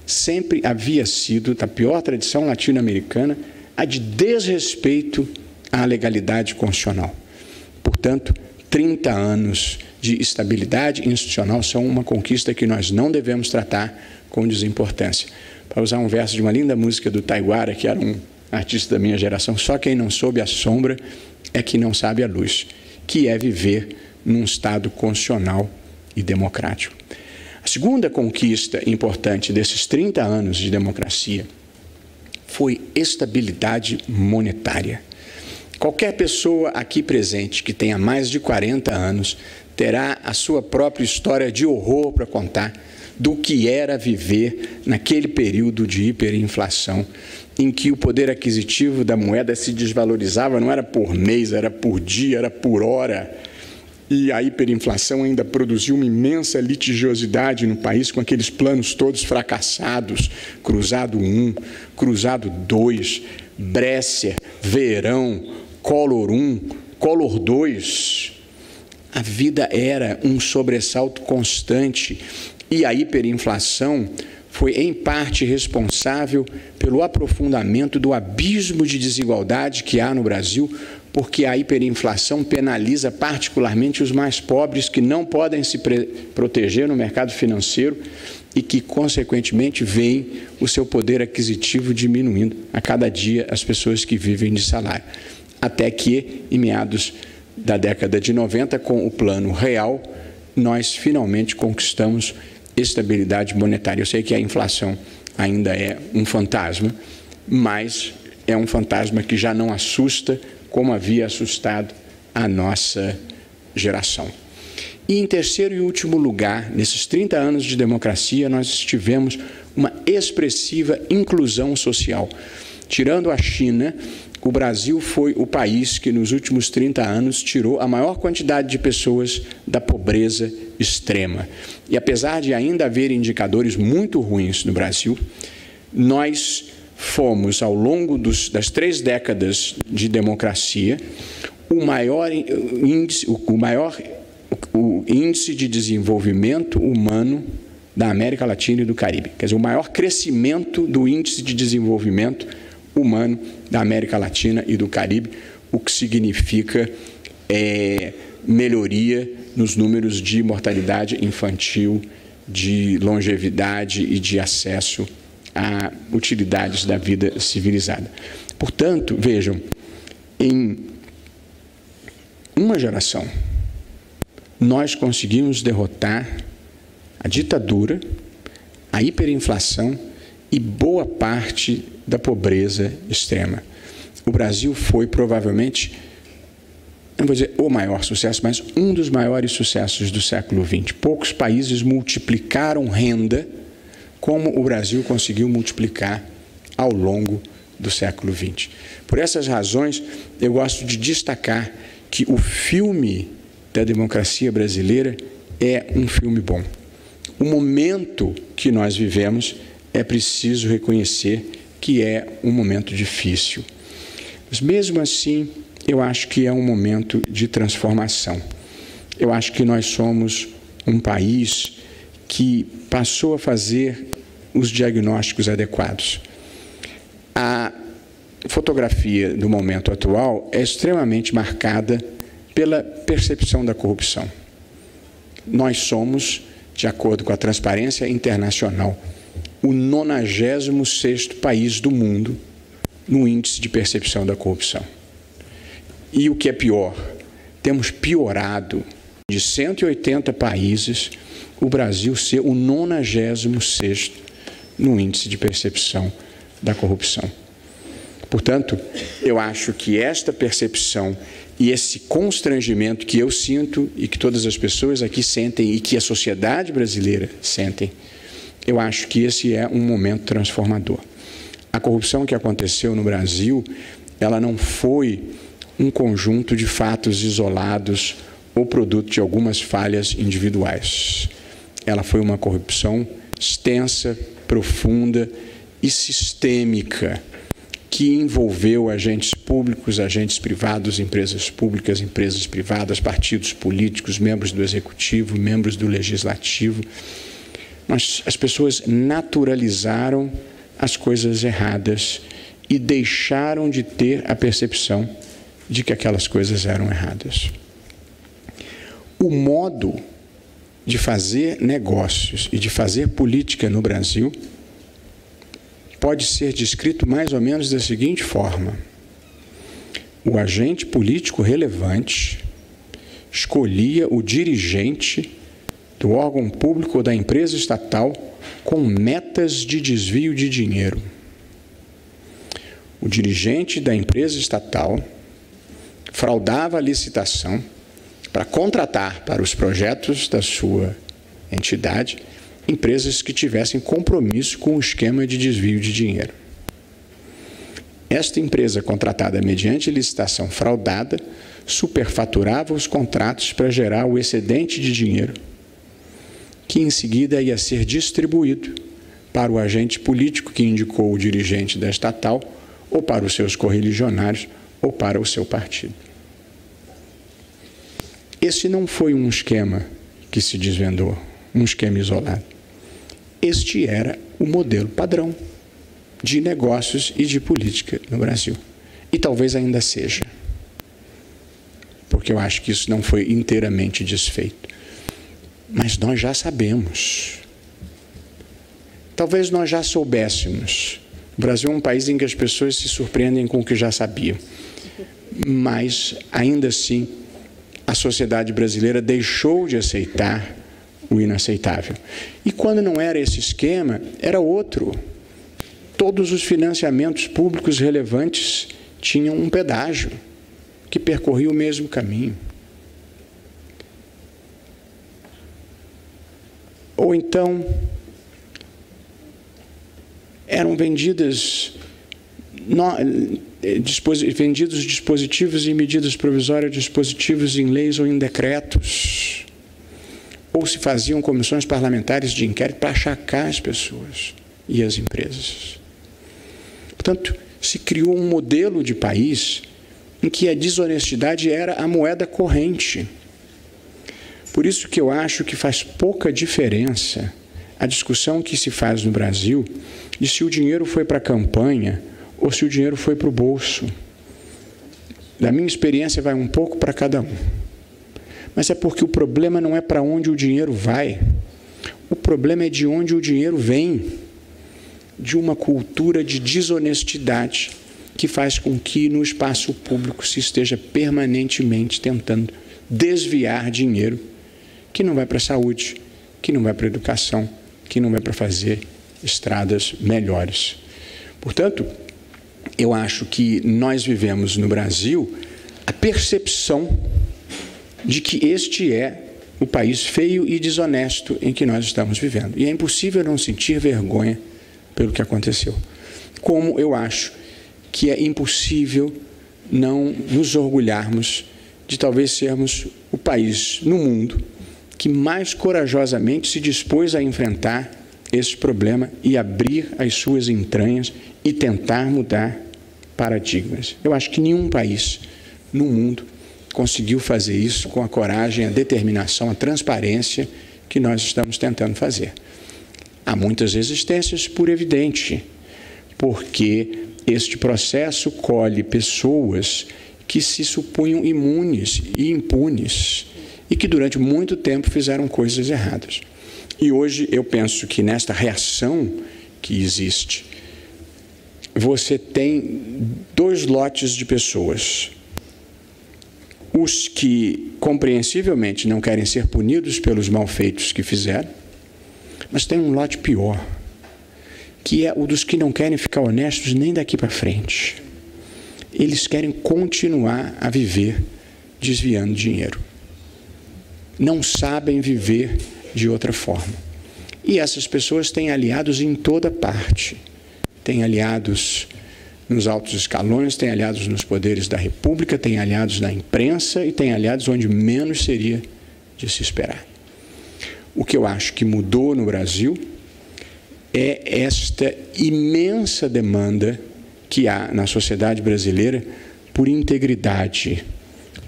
sempre havia sido, da pior tradição latino-americana, a de desrespeito à legalidade constitucional. Portanto, 30 anos de estabilidade institucional são uma conquista que nós não devemos tratar com desimportância. Para usar um verso de uma linda música do Taiguara, que era um artista da minha geração, só quem não soube a sombra é que não sabe a luz, que é viver num Estado constitucional e democrático. A segunda conquista importante desses 30 anos de democracia foi estabilidade monetária. Qualquer pessoa aqui presente que tenha mais de 40 anos terá a sua própria história de horror para contar do que era viver naquele período de hiperinflação, em que o poder aquisitivo da moeda se desvalorizava, não era por mês, era por dia, era por hora. E a hiperinflação ainda produziu uma imensa litigiosidade no país, com aqueles planos todos fracassados Cruzado 1, Cruzado 2, Brécia, Verão, Collor 1, Collor 2. A vida era um sobressalto constante e a hiperinflação foi em parte responsável pelo aprofundamento do abismo de desigualdade que há no Brasil, porque a hiperinflação penaliza particularmente os mais pobres que não podem se proteger no mercado financeiro e que, consequentemente, veem o seu poder aquisitivo diminuindo a cada dia as pessoas que vivem de salário até que, em meados da década de 90, com o Plano Real, nós finalmente conquistamos estabilidade monetária. Eu sei que a inflação ainda é um fantasma, mas é um fantasma que já não assusta como havia assustado a nossa geração. E em terceiro e último lugar, nesses 30 anos de democracia, nós tivemos uma expressiva inclusão social. Tirando a China, o Brasil foi o país que nos últimos 30 anos tirou a maior quantidade de pessoas da pobreza extrema. E apesar de ainda haver indicadores muito ruins no Brasil, nós fomos, ao longo dos, das três décadas de democracia, o maior índice, o maior o índice de desenvolvimento humano da América Latina e do Caribe. Quer dizer, o maior crescimento do índice de desenvolvimento humano da América Latina e do Caribe, o que significa é, melhoria nos números de mortalidade infantil, de longevidade e de acesso a utilidades da vida civilizada. Portanto, vejam, em uma geração, nós conseguimos derrotar a ditadura, a hiperinflação e boa parte da pobreza extrema. O Brasil foi provavelmente, não vou dizer o maior sucesso, mas um dos maiores sucessos do século XX. Poucos países multiplicaram renda como o Brasil conseguiu multiplicar ao longo do século XX. Por essas razões, eu gosto de destacar que o filme da democracia brasileira é um filme bom. O momento que nós vivemos é preciso reconhecer que é um momento difícil. Mas mesmo assim, eu acho que é um momento de transformação. Eu acho que nós somos um país que passou a fazer os diagnósticos adequados. A fotografia do momento atual é extremamente marcada pela percepção da corrupção. nós somos, de acordo com a Transparência Internacional, o 96º país do mundo no índice de percepção da corrupção. E o que é pior, temos piorado de 180 países, o Brasil ser o 96º no índice de percepção da corrupção. Portanto, eu acho que esta percepção e esse constrangimento que eu sinto e que todas as pessoas aqui sentem e que a sociedade brasileira sentem, eu acho que esse é um momento transformador. A corrupção que aconteceu no Brasil, ela não foi um conjunto de fatos isolados ou produto de algumas falhas individuais. Ela foi uma corrupção extensa, profunda e sistêmica que envolveu agentes públicos, agentes privados, empresas públicas, empresas privadas, partidos políticos, membros do executivo, membros do legislativo. Mas as pessoas naturalizaram as coisas erradas e deixaram de ter a percepção de que aquelas coisas eram erradas. O modo de fazer negócios e de fazer política no Brasil pode ser descrito mais ou menos da seguinte forma: o agente político relevante escolhia o dirigente do órgão público ou da empresa estatal com metas de desvio de dinheiro. O dirigente da empresa estatal fraudava a licitação para contratar para os projetos da sua entidade empresas que tivessem compromisso com o esquema de desvio de dinheiro. Esta empresa contratada mediante licitação fraudada superfaturava os contratos para gerar o excedente de dinheiro, que em seguida ia ser distribuído para o agente político que indicou o dirigente da estatal, ou para os seus correligionários, ou para o seu partido. Esse não foi um esquema que se desvendou, um esquema isolado. Este era o modelo padrão de negócios e de política no Brasil. E talvez ainda seja. Porque eu acho que isso não foi inteiramente desfeito. Mas nós já sabemos. Talvez nós já soubéssemos. O Brasil é um país em que as pessoas se surpreendem com o que já sabiam. Mas, ainda assim, a sociedade brasileira deixou de aceitar o inaceitável. E quando não era esse esquema, era outro. Todos os financiamentos públicos relevantes tinham um pedágio que percorria o mesmo caminho. Ou então eram vendidas eh, vendidos dispositivos e medidas provisórias, dispositivos em leis ou em decretos ou se faziam comissões parlamentares de inquérito para achacar as pessoas e as empresas. Portanto, se criou um modelo de país em que a desonestidade era a moeda corrente. Por isso que eu acho que faz pouca diferença a discussão que se faz no Brasil de se o dinheiro foi para a campanha ou se o dinheiro foi para o bolso. Da minha experiência, vai um pouco para cada um. Mas é porque o problema não é para onde o dinheiro vai. O problema é de onde o dinheiro vem. De uma cultura de desonestidade que faz com que no espaço público se esteja permanentemente tentando desviar dinheiro que não vai para a saúde, que não vai para a educação, que não vai para fazer estradas melhores. Portanto, eu acho que nós vivemos no Brasil a percepção de que este é o país feio e desonesto em que nós estamos vivendo. E é impossível não sentir vergonha pelo que aconteceu. Como eu acho que é impossível não nos orgulharmos de talvez sermos o país no mundo que mais corajosamente se dispôs a enfrentar esse problema e abrir as suas entranhas e tentar mudar paradigmas. Eu acho que nenhum país no mundo conseguiu fazer isso com a coragem, a determinação, a transparência que nós estamos tentando fazer. Há muitas resistências, por evidente, porque este processo colhe pessoas que se supunham imunes e impunes e que durante muito tempo fizeram coisas erradas. E hoje eu penso que nesta reação que existe, você tem dois lotes de pessoas. Os que compreensivelmente não querem ser punidos pelos malfeitos que fizeram, mas tem um lote pior, que é o dos que não querem ficar honestos nem daqui para frente. Eles querem continuar a viver desviando dinheiro. Não sabem viver de outra forma. E essas pessoas têm aliados em toda parte. Têm aliados nos altos escalões, têm aliados nos poderes da República, têm aliados na imprensa e têm aliados onde menos seria de se esperar. O que eu acho que mudou no Brasil é esta imensa demanda que há na sociedade brasileira por integridade,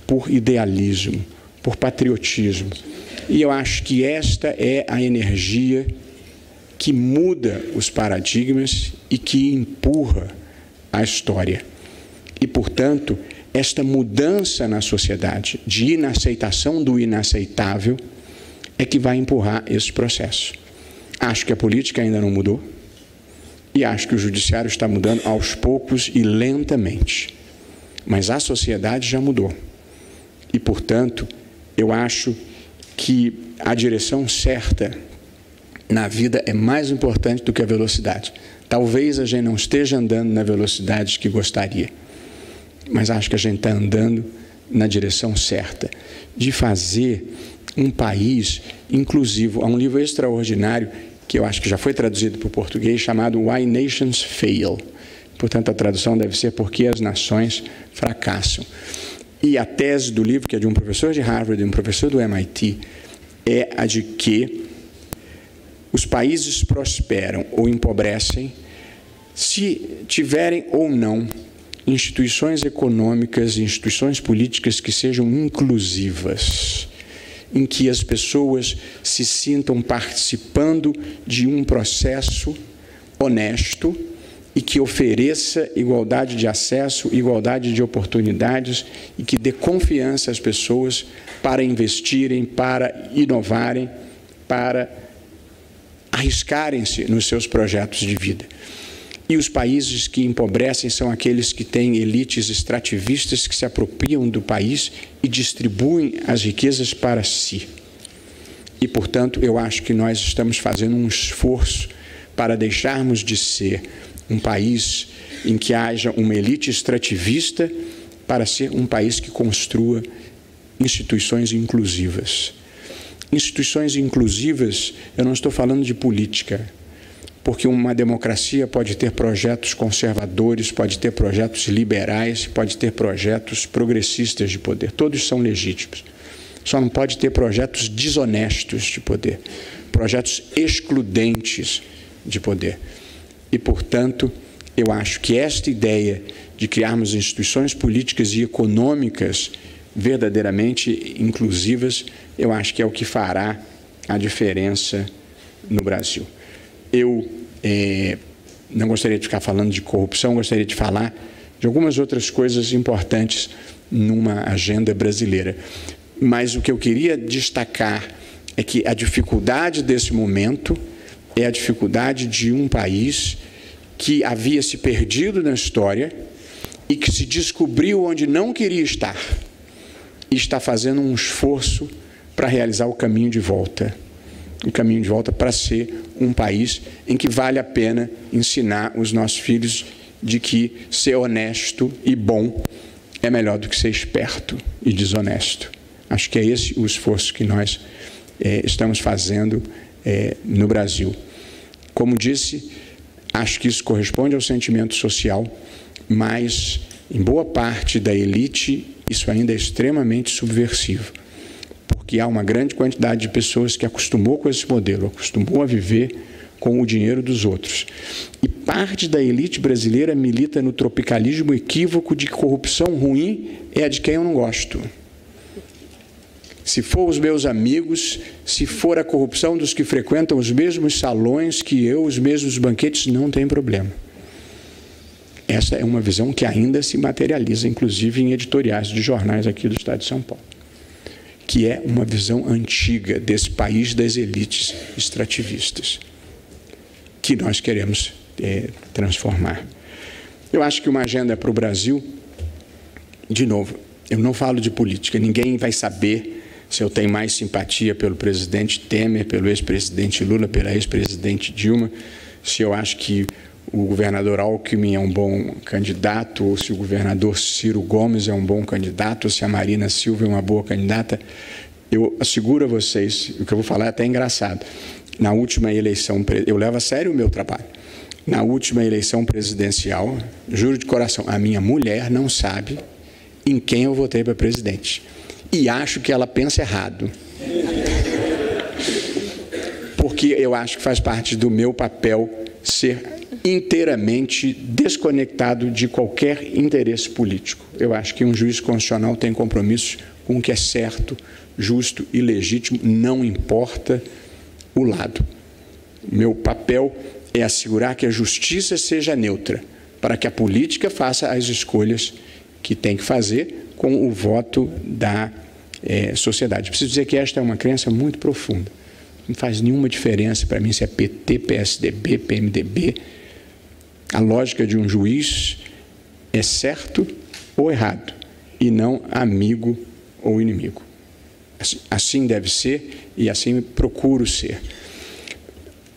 por idealismo, por patriotismo. E eu acho que esta é a energia que muda os paradigmas e que empurra a história. E, portanto, esta mudança na sociedade de inaceitação do inaceitável é que vai empurrar esse processo. Acho que a política ainda não mudou e acho que o judiciário está mudando aos poucos e lentamente. Mas a sociedade já mudou. E, portanto, eu acho que a direção certa na vida é mais importante do que a velocidade. Talvez a gente não esteja andando na velocidade que gostaria, mas acho que a gente está andando na direção certa de fazer um país inclusivo. Há um livro extraordinário que eu acho que já foi traduzido para o português chamado Why Nations Fail. Portanto, a tradução deve ser Por que as nações fracassam. E a tese do livro, que é de um professor de Harvard e um professor do MIT, é a de que os países prosperam ou empobrecem se tiverem ou não instituições econômicas instituições políticas que sejam inclusivas, em que as pessoas se sintam participando de um processo honesto e que ofereça igualdade de acesso, igualdade de oportunidades e que dê confiança às pessoas para investirem, para inovarem, para arriscarem-se nos seus projetos de vida. E os países que empobrecem são aqueles que têm elites extrativistas que se apropriam do país e distribuem as riquezas para si. E, portanto, eu acho que nós estamos fazendo um esforço para deixarmos de ser um país em que haja uma elite extrativista para ser um país que construa instituições inclusivas. Instituições inclusivas, eu não estou falando de política, porque uma democracia pode ter projetos conservadores, pode ter projetos liberais, pode ter projetos progressistas de poder, todos são legítimos. Só não pode ter projetos desonestos de poder, projetos excludentes de poder. E, portanto, eu acho que esta ideia de criarmos instituições políticas e econômicas verdadeiramente inclusivas, eu acho que é o que fará a diferença no Brasil. Eu é, não gostaria de ficar falando de corrupção, gostaria de falar de algumas outras coisas importantes numa agenda brasileira. Mas o que eu queria destacar é que a dificuldade desse momento é a dificuldade de um país que havia se perdido na história e que se descobriu onde não queria estar e está fazendo um esforço para realizar o caminho de volta. O caminho de volta para ser um país em que vale a pena ensinar os nossos filhos de que ser honesto e bom é melhor do que ser esperto e desonesto. Acho que é esse o esforço que nós é, estamos fazendo é, no Brasil. Como disse, acho que isso corresponde ao sentimento social, mas em boa parte da elite isso ainda é extremamente subversivo. Porque há uma grande quantidade de pessoas que acostumou com esse modelo, acostumou a viver com o dinheiro dos outros. E parte da elite brasileira milita no tropicalismo equívoco de corrupção ruim é a de quem eu não gosto se for os meus amigos, se for a corrupção dos que frequentam os mesmos salões que eu, os mesmos banquetes, não tem problema. Essa é uma visão que ainda se materializa, inclusive em editoriais de jornais aqui do Estado de São Paulo. que é uma visão antiga desse país das elites extrativistas, que nós queremos é, transformar. Eu acho que uma agenda para o Brasil, de novo, eu não falo de política, ninguém vai saber se eu tenho mais simpatia pelo presidente Temer, pelo ex-presidente Lula, pela ex-presidente Dilma, se eu acho que o governador Alckmin é um bom candidato, ou se o governador Ciro Gomes é um bom candidato, ou se a Marina Silva é uma boa candidata. Eu asseguro a vocês, o que eu vou falar é até engraçado. Na última eleição, eu levo a sério o meu trabalho. Na última eleição presidencial, juro de coração, a minha mulher não sabe em quem eu votei para presidente. E acho que ela pensa errado. Porque eu acho que faz parte do meu papel ser inteiramente desconectado de qualquer interesse político. Eu acho que um juiz constitucional tem compromisso com o que é certo, justo e legítimo, não importa o lado. Meu papel é assegurar que a justiça seja neutra, para que a política faça as escolhas que tem que fazer com o voto da é, sociedade. Preciso dizer que esta é uma crença muito profunda. Não faz nenhuma diferença para mim se é PT, PSDB, PMDB, a lógica de um juiz é certo ou errado, e não amigo ou inimigo. Assim, assim deve ser e assim procuro ser.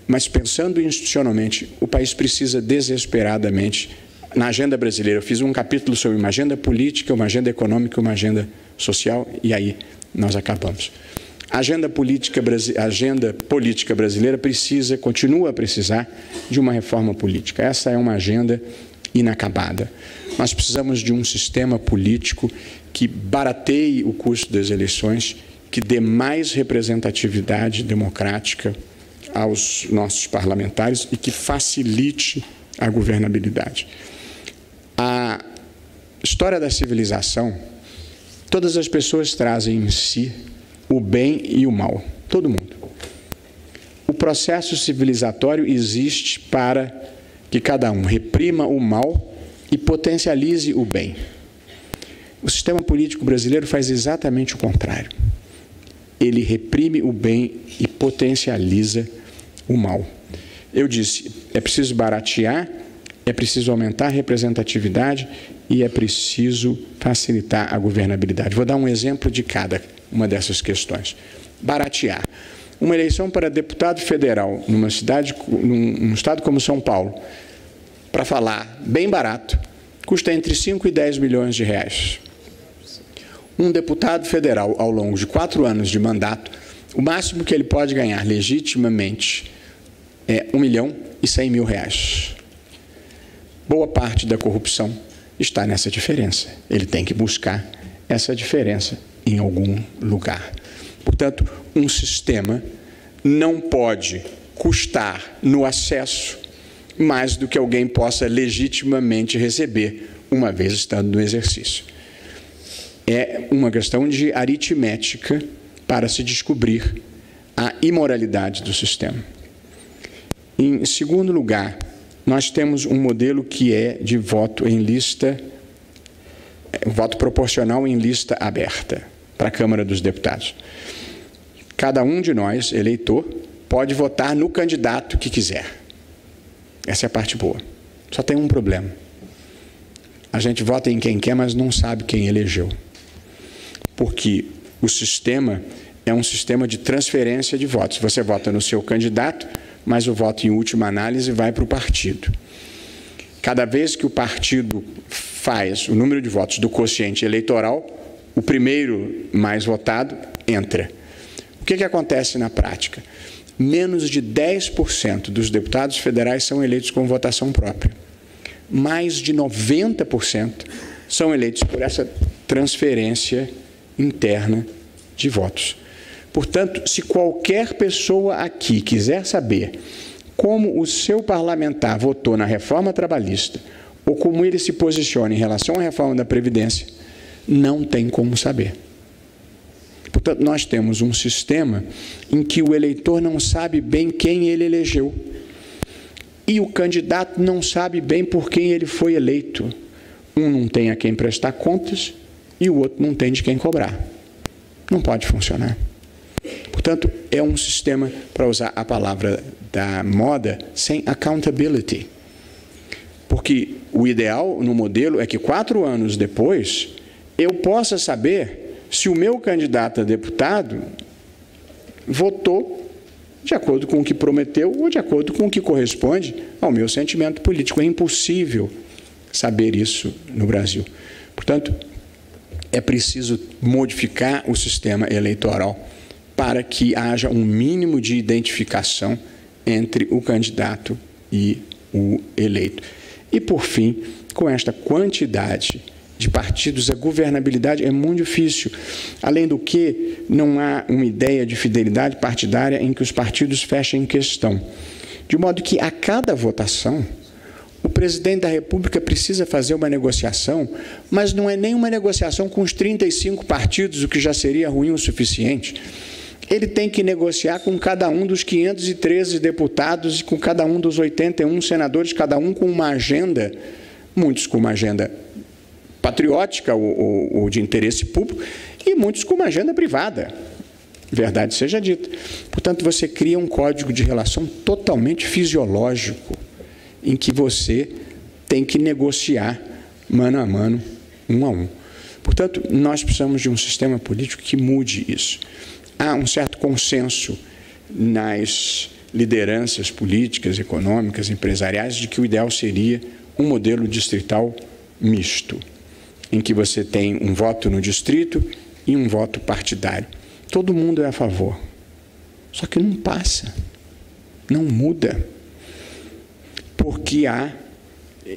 Mas pensando institucionalmente, o país precisa desesperadamente. Na agenda brasileira, eu fiz um capítulo sobre uma agenda política, uma agenda econômica, uma agenda social, e aí nós acabamos. A agenda política, a agenda política brasileira precisa, continua a precisar de uma reforma política. Essa é uma agenda inacabada. Nós precisamos de um sistema político que barateie o custo das eleições, que dê mais representatividade democrática aos nossos parlamentares e que facilite a governabilidade. A história da civilização, todas as pessoas trazem em si o bem e o mal, todo mundo. O processo civilizatório existe para que cada um reprima o mal e potencialize o bem. O sistema político brasileiro faz exatamente o contrário. Ele reprime o bem e potencializa o mal. Eu disse, é preciso baratear, é preciso aumentar a representatividade e é preciso facilitar a governabilidade. Vou dar um exemplo de cada uma dessas questões. Baratear. Uma eleição para deputado federal numa cidade, num, estado como São Paulo, para falar bem barato, custa entre 5 e 10 milhões de reais. Um deputado federal, ao longo de quatro anos de mandato, o máximo que ele pode ganhar legitimamente é 1 milhão e 100 mil reais. Boa parte da corrupção está nessa diferença. Ele tem que buscar essa diferença em algum lugar. Portanto, um sistema não pode custar no acesso mais do que alguém possa legitimamente receber, uma vez estando no exercício. É uma questão de aritmética para se descobrir a imoralidade do sistema. Em segundo lugar, nós temos um modelo que é de voto em lista, voto proporcional em lista aberta para a Câmara dos Deputados. Cada um de nós, eleitor, pode votar no candidato que quiser. Essa é a parte boa. Só tem um problema. A gente vota em quem quer, mas não sabe quem elegeu. Porque o sistema é um sistema de transferência de votos. Você vota no seu candidato, mas o voto, em última análise, vai para o partido. Cada vez que o partido faz o número de votos do quociente eleitoral, o primeiro mais votado entra. O que, que acontece na prática? Menos de 10% dos deputados federais são eleitos com votação própria. Mais de 90% são eleitos por essa transferência interna de votos. Portanto, se qualquer pessoa aqui quiser saber como o seu parlamentar votou na reforma trabalhista ou como ele se posiciona em relação à reforma da Previdência, não tem como saber. Portanto, nós temos um sistema em que o eleitor não sabe bem quem ele elegeu. E o candidato não sabe bem por quem ele foi eleito. Um não tem a quem prestar contas e o outro não tem de quem cobrar. Não pode funcionar. Portanto, é um sistema, para usar a palavra da moda, sem accountability. Porque o ideal no modelo é que quatro anos depois eu possa saber se o meu candidato a deputado votou de acordo com o que prometeu ou de acordo com o que corresponde ao meu sentimento político. É impossível saber isso no Brasil. Portanto, é preciso modificar o sistema eleitoral para que haja um mínimo de identificação entre o candidato e o eleito. E, por fim, com esta quantidade de partidos, a governabilidade é muito difícil. Além do que, não há uma ideia de fidelidade partidária em que os partidos fechem questão. De modo que, a cada votação, o presidente da República precisa fazer uma negociação, mas não é nem uma negociação com os 35 partidos, o que já seria ruim o suficiente. Ele tem que negociar com cada um dos 513 deputados e com cada um dos 81 senadores, cada um com uma agenda, muitos com uma agenda patriótica ou, ou, ou de interesse público, e muitos com uma agenda privada. Verdade seja dita. Portanto, você cria um código de relação totalmente fisiológico em que você tem que negociar mano a mano, um a um. Portanto, nós precisamos de um sistema político que mude isso. Há um certo consenso nas lideranças políticas, econômicas, empresariais, de que o ideal seria um modelo distrital misto, em que você tem um voto no distrito e um voto partidário. Todo mundo é a favor. Só que não passa, não muda porque há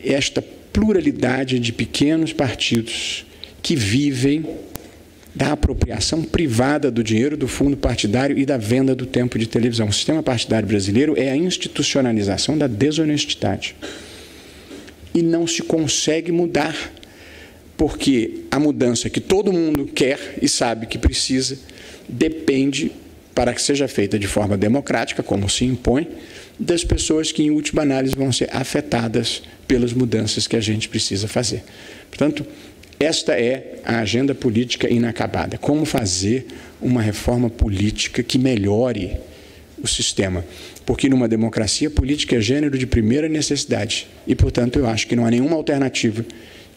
esta pluralidade de pequenos partidos que vivem da apropriação privada do dinheiro do fundo partidário e da venda do tempo de televisão. O sistema partidário brasileiro é a institucionalização da desonestidade. E não se consegue mudar, porque a mudança que todo mundo quer e sabe que precisa depende, para que seja feita de forma democrática, como se impõe, das pessoas que, em última análise, vão ser afetadas pelas mudanças que a gente precisa fazer. Portanto, esta é a agenda política inacabada. Como fazer uma reforma política que melhore o sistema? Porque numa democracia, política é gênero de primeira necessidade. E, portanto, eu acho que não há nenhuma alternativa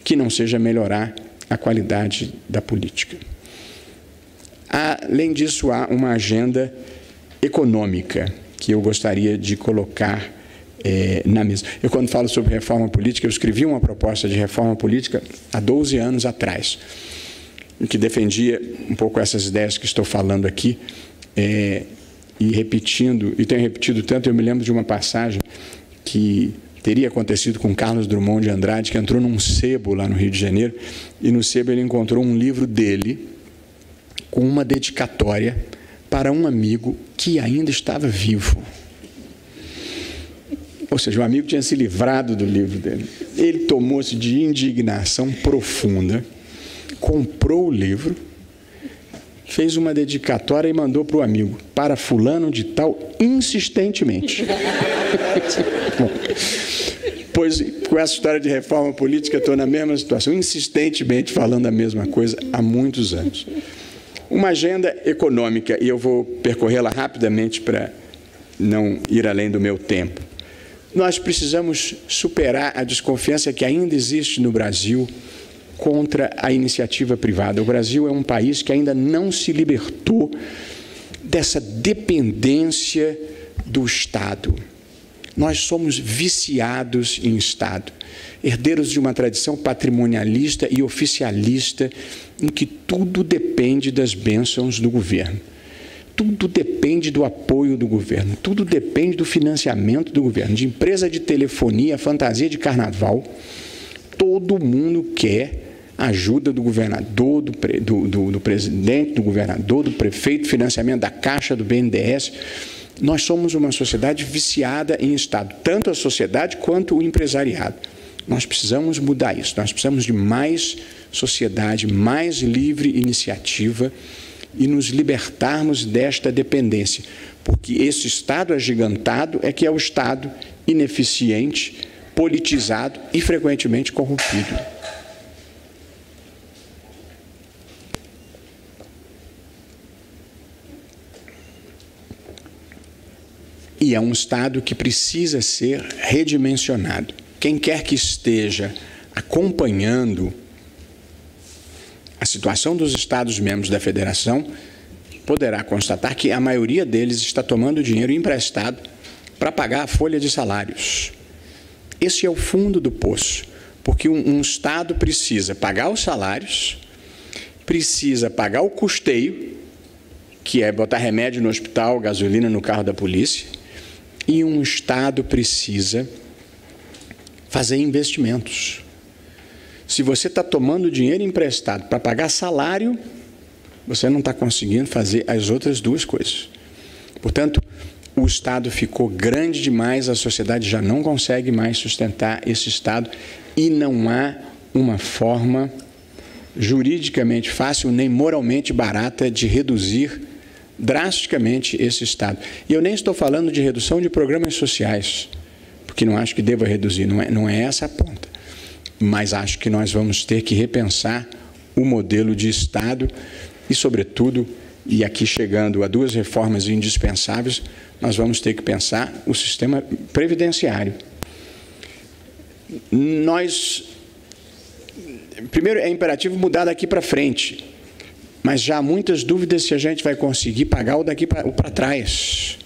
que não seja melhorar a qualidade da política. Além disso, há uma agenda econômica que eu gostaria de colocar é, na mesa. Eu, quando falo sobre reforma política, eu escrevi uma proposta de reforma política há 12 anos atrás, que defendia um pouco essas ideias que estou falando aqui, é, e repetindo, e tenho repetido tanto, eu me lembro de uma passagem que teria acontecido com Carlos Drummond de Andrade, que entrou num sebo lá no Rio de Janeiro, e no sebo ele encontrou um livro dele com uma dedicatória para um amigo que ainda estava vivo. Ou seja, o amigo tinha se livrado do livro dele. Ele tomou-se de indignação profunda, comprou o livro, fez uma dedicatória e mandou para o amigo, para fulano de tal, insistentemente. Bom, pois com essa história de reforma política estou na mesma situação, insistentemente falando a mesma coisa há muitos anos. Uma agenda econômica, e eu vou percorrê-la rapidamente para não ir além do meu tempo. Nós precisamos superar a desconfiança que ainda existe no Brasil contra a iniciativa privada. O Brasil é um país que ainda não se libertou dessa dependência do Estado. Nós somos viciados em Estado, herdeiros de uma tradição patrimonialista e oficialista em que tudo depende das bênçãos do governo. Tudo depende do apoio do governo, tudo depende do financiamento do governo. De empresa de telefonia, fantasia de carnaval, todo mundo quer ajuda do governador, do, do, do, do presidente, do governador, do prefeito, financiamento da Caixa, do BNDES. Nós somos uma sociedade viciada em Estado, tanto a sociedade quanto o empresariado. Nós precisamos mudar isso, nós precisamos de mais sociedade, mais livre iniciativa e nos libertarmos desta dependência, porque esse Estado agigantado é que é o Estado ineficiente, politizado e frequentemente corrompido. E é um Estado que precisa ser redimensionado. Quem quer que esteja acompanhando a situação dos Estados-membros da Federação poderá constatar que a maioria deles está tomando dinheiro emprestado para pagar a folha de salários. Esse é o fundo do poço, porque um, um Estado precisa pagar os salários, precisa pagar o custeio, que é botar remédio no hospital, gasolina no carro da polícia, e um Estado precisa fazer investimentos. Se você está tomando dinheiro emprestado para pagar salário, você não está conseguindo fazer as outras duas coisas. Portanto, o Estado ficou grande demais, a sociedade já não consegue mais sustentar esse Estado e não há uma forma juridicamente fácil nem moralmente barata de reduzir drasticamente esse Estado. E eu nem estou falando de redução de programas sociais, porque não acho que deva reduzir, não é, não é essa a ponta. Mas acho que nós vamos ter que repensar o modelo de Estado e, sobretudo, e aqui chegando a duas reformas indispensáveis, nós vamos ter que pensar o sistema previdenciário. Nós. Primeiro, é imperativo mudar daqui para frente, mas já há muitas dúvidas se a gente vai conseguir pagar o daqui para trás.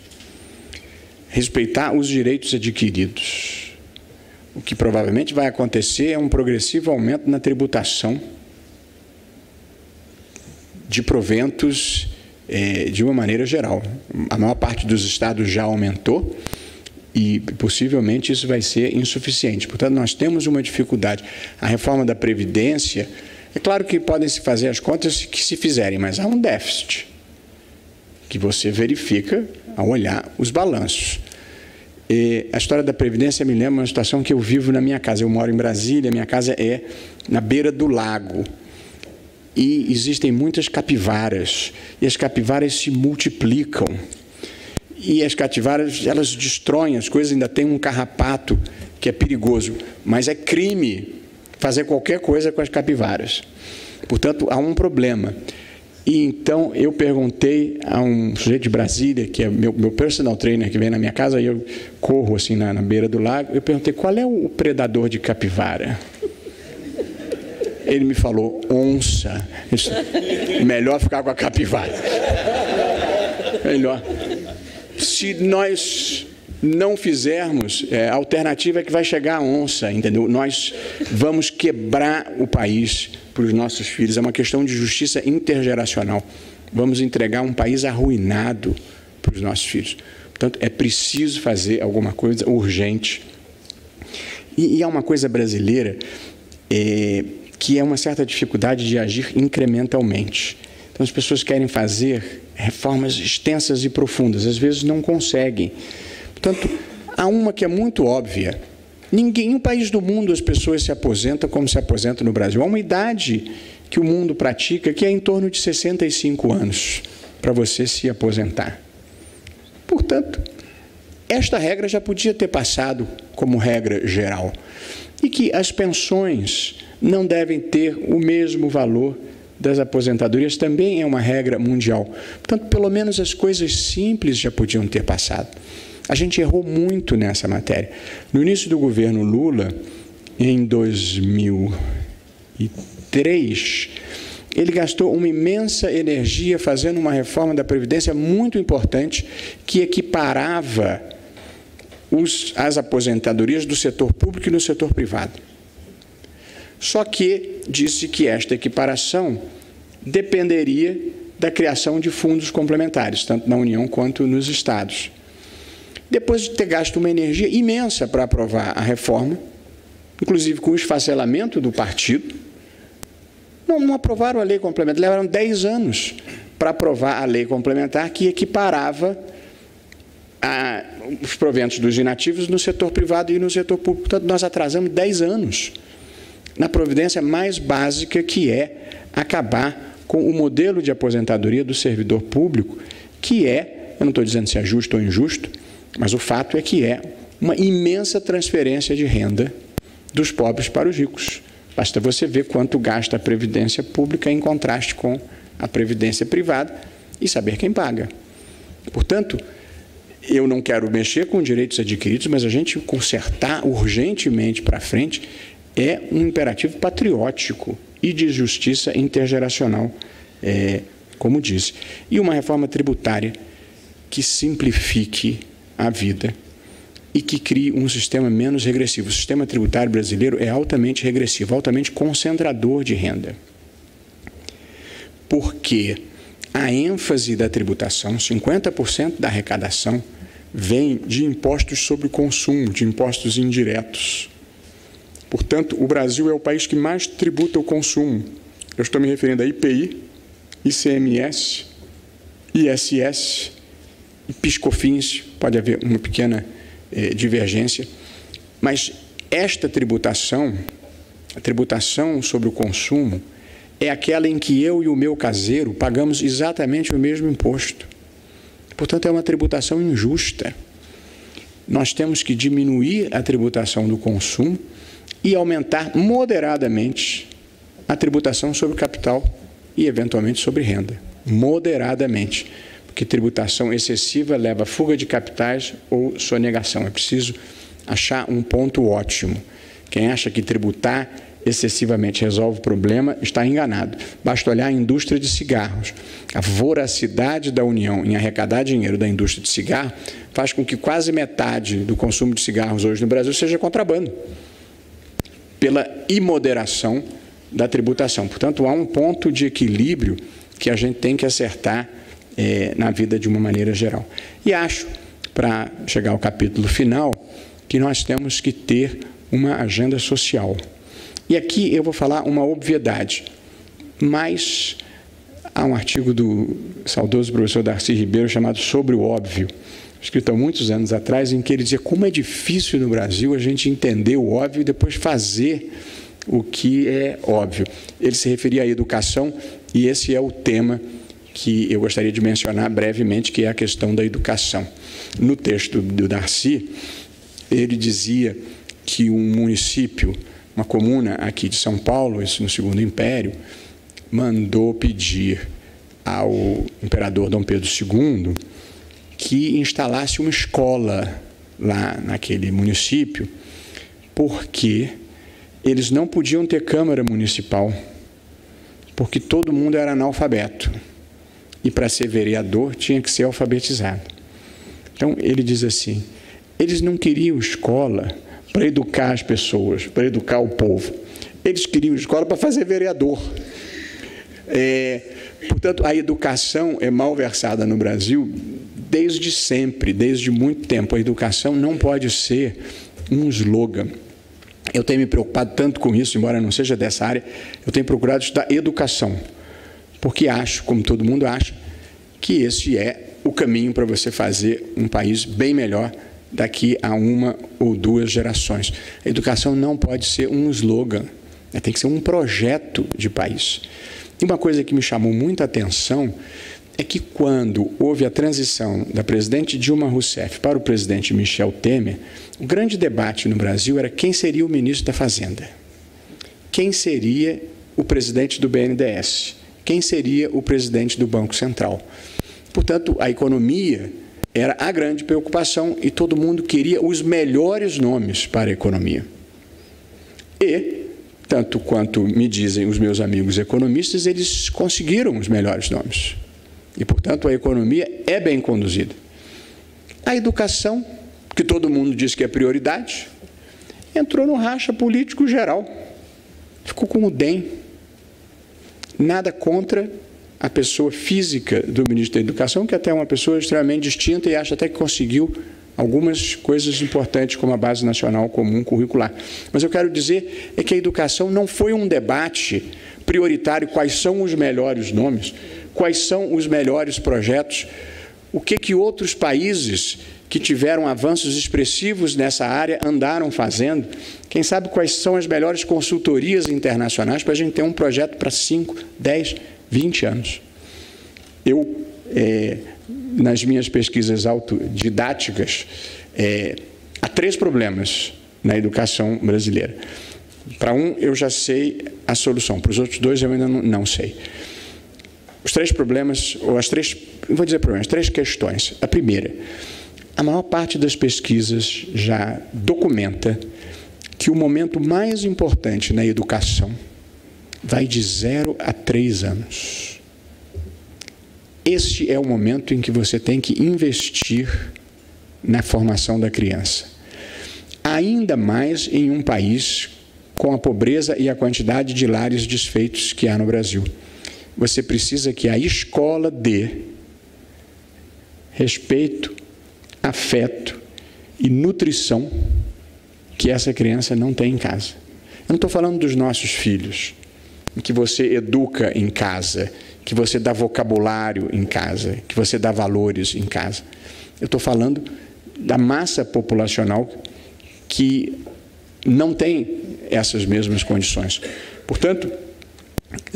Respeitar os direitos adquiridos. O que provavelmente vai acontecer é um progressivo aumento na tributação de proventos é, de uma maneira geral. A maior parte dos estados já aumentou e possivelmente isso vai ser insuficiente. Portanto, nós temos uma dificuldade. A reforma da Previdência, é claro que podem se fazer as contas que se fizerem, mas há um déficit que você verifica ao olhar os balanços. E a história da Previdência me lembra uma situação que eu vivo na minha casa. Eu moro em Brasília, minha casa é na beira do lago e existem muitas capivaras, e as capivaras se multiplicam. E as capivaras, elas destroem as coisas, ainda tem um carrapato que é perigoso, mas é crime fazer qualquer coisa com as capivaras. Portanto, há um problema. E então eu perguntei a um sujeito de Brasília, que é meu, meu personal trainer, que vem na minha casa, e eu corro assim na, na beira do lago, eu perguntei qual é o predador de capivara. Ele me falou, onça. Disse, melhor ficar com a capivara. Melhor. Se nós não fizermos, é, a alternativa é que vai chegar a onça, entendeu? Nós vamos quebrar o país para os nossos filhos. É uma questão de justiça intergeracional. Vamos entregar um país arruinado para os nossos filhos. Portanto, é preciso fazer alguma coisa urgente. E, e há uma coisa brasileira. É, que é uma certa dificuldade de agir incrementalmente. Então, as pessoas querem fazer reformas extensas e profundas, às vezes não conseguem. Portanto, há uma que é muito óbvia. Ninguém, em um país do mundo, as pessoas se aposentam como se aposentam no Brasil. Há uma idade que o mundo pratica que é em torno de 65 anos para você se aposentar. Portanto, esta regra já podia ter passado como regra geral. E que as pensões não devem ter o mesmo valor das aposentadorias, também é uma regra mundial. Portanto, pelo menos as coisas simples já podiam ter passado. A gente errou muito nessa matéria. No início do governo Lula, em 2003, ele gastou uma imensa energia fazendo uma reforma da Previdência muito importante que equiparava os, as aposentadorias do setor público e no setor privado. Só que disse que esta equiparação dependeria da criação de fundos complementares, tanto na União quanto nos estados. Depois de ter gasto uma energia imensa para aprovar a reforma, inclusive com o esfacelamento do partido, não, não aprovaram a lei complementar, levaram 10 anos para aprovar a lei complementar que equiparava a, os proventos dos inativos no setor privado e no setor público. Portanto, nós atrasamos 10 anos na providência mais básica, que é acabar com o modelo de aposentadoria do servidor público, que é, eu não estou dizendo se é justo ou injusto, mas o fato é que é uma imensa transferência de renda dos pobres para os ricos. Basta você ver quanto gasta a previdência pública em contraste com a previdência privada e saber quem paga. Portanto, eu não quero mexer com direitos adquiridos, mas a gente consertar urgentemente para frente é um imperativo patriótico e de justiça intergeracional, é, como disse. E uma reforma tributária que simplifique a vida e que crie um sistema menos regressivo. O sistema tributário brasileiro é altamente regressivo, altamente concentrador de renda. Porque a ênfase da tributação, 50% da arrecadação, vem de impostos sobre o consumo, de impostos indiretos. Portanto, o Brasil é o país que mais tributa o consumo. Eu estou me referindo a IPI, ICMS, ISS e PiscoFins, pode haver uma pequena eh, divergência, mas esta tributação, a tributação sobre o consumo, é aquela em que eu e o meu caseiro pagamos exatamente o mesmo imposto. Portanto, é uma tributação injusta. Nós temos que diminuir a tributação do consumo e aumentar moderadamente a tributação sobre capital e, eventualmente, sobre renda. Moderadamente. Porque tributação excessiva leva a fuga de capitais ou sonegação. É preciso achar um ponto ótimo. Quem acha que tributar excessivamente resolve o problema está enganado. Basta olhar a indústria de cigarros. A voracidade da União em arrecadar dinheiro da indústria de cigarro faz com que quase metade do consumo de cigarros hoje no Brasil seja contrabando, pela imoderação da tributação. Portanto, há um ponto de equilíbrio que a gente tem que acertar é, na vida de uma maneira geral. E acho, para chegar ao capítulo final, que nós temos que ter uma agenda social. E aqui eu vou falar uma obviedade, mas há um artigo do saudoso professor Darcy Ribeiro chamado Sobre o Óbvio, escrito há muitos anos atrás, em que ele dizia como é difícil no Brasil a gente entender o óbvio e depois fazer o que é óbvio. Ele se referia à educação e esse é o tema que eu gostaria de mencionar brevemente, que é a questão da educação. No texto do Darcy, ele dizia que um município uma comuna aqui de São Paulo, isso no Segundo Império, mandou pedir ao imperador Dom Pedro II que instalasse uma escola lá naquele município, porque eles não podiam ter Câmara Municipal, porque todo mundo era analfabeto. E para ser vereador tinha que ser alfabetizado. Então ele diz assim: eles não queriam escola para educar as pessoas, para educar o povo. Eles queriam escola para fazer vereador. É, portanto, a educação é mal versada no Brasil desde sempre, desde muito tempo. A educação não pode ser um slogan. Eu tenho me preocupado tanto com isso, embora não seja dessa área, eu tenho procurado estudar educação, porque acho, como todo mundo acha, que esse é o caminho para você fazer um país bem melhor daqui a uma ou duas gerações. A educação não pode ser um slogan, né? tem que ser um projeto de país. E uma coisa que me chamou muita atenção é que quando houve a transição da presidente Dilma Rousseff para o presidente Michel Temer, o grande debate no Brasil era quem seria o ministro da Fazenda, quem seria o presidente do BNDES, quem seria o presidente do Banco Central. Portanto, a economia era a grande preocupação e todo mundo queria os melhores nomes para a economia. E, tanto quanto me dizem os meus amigos economistas, eles conseguiram os melhores nomes. E, portanto, a economia é bem conduzida. A educação, que todo mundo diz que é prioridade, entrou no racha político geral. Ficou com o DEM. Nada contra a pessoa física do ministro da Educação, que até é uma pessoa extremamente distinta e acha até que conseguiu algumas coisas importantes como a Base Nacional Comum Curricular. Mas eu quero dizer é que a educação não foi um debate prioritário quais são os melhores nomes, quais são os melhores projetos, o que que outros países que tiveram avanços expressivos nessa área andaram fazendo. Quem sabe quais são as melhores consultorias internacionais para a gente ter um projeto para 5, 10, 20 anos. Eu, é, nas minhas pesquisas autodidáticas, é, há três problemas na educação brasileira. Para um, eu já sei a solução, para os outros dois, eu ainda não, não sei. Os três problemas, ou as três, vou dizer problemas, três questões. A primeira, a maior parte das pesquisas já documenta que o momento mais importante na educação vai de 0 a 3 anos. Este é o momento em que você tem que investir na formação da criança. Ainda mais em um país com a pobreza e a quantidade de lares desfeitos que há no Brasil. Você precisa que a escola dê respeito, afeto e nutrição que essa criança não tem em casa. Eu não estou falando dos nossos filhos, que você educa em casa, que você dá vocabulário em casa, que você dá valores em casa. Eu estou falando da massa populacional que não tem essas mesmas condições. Portanto,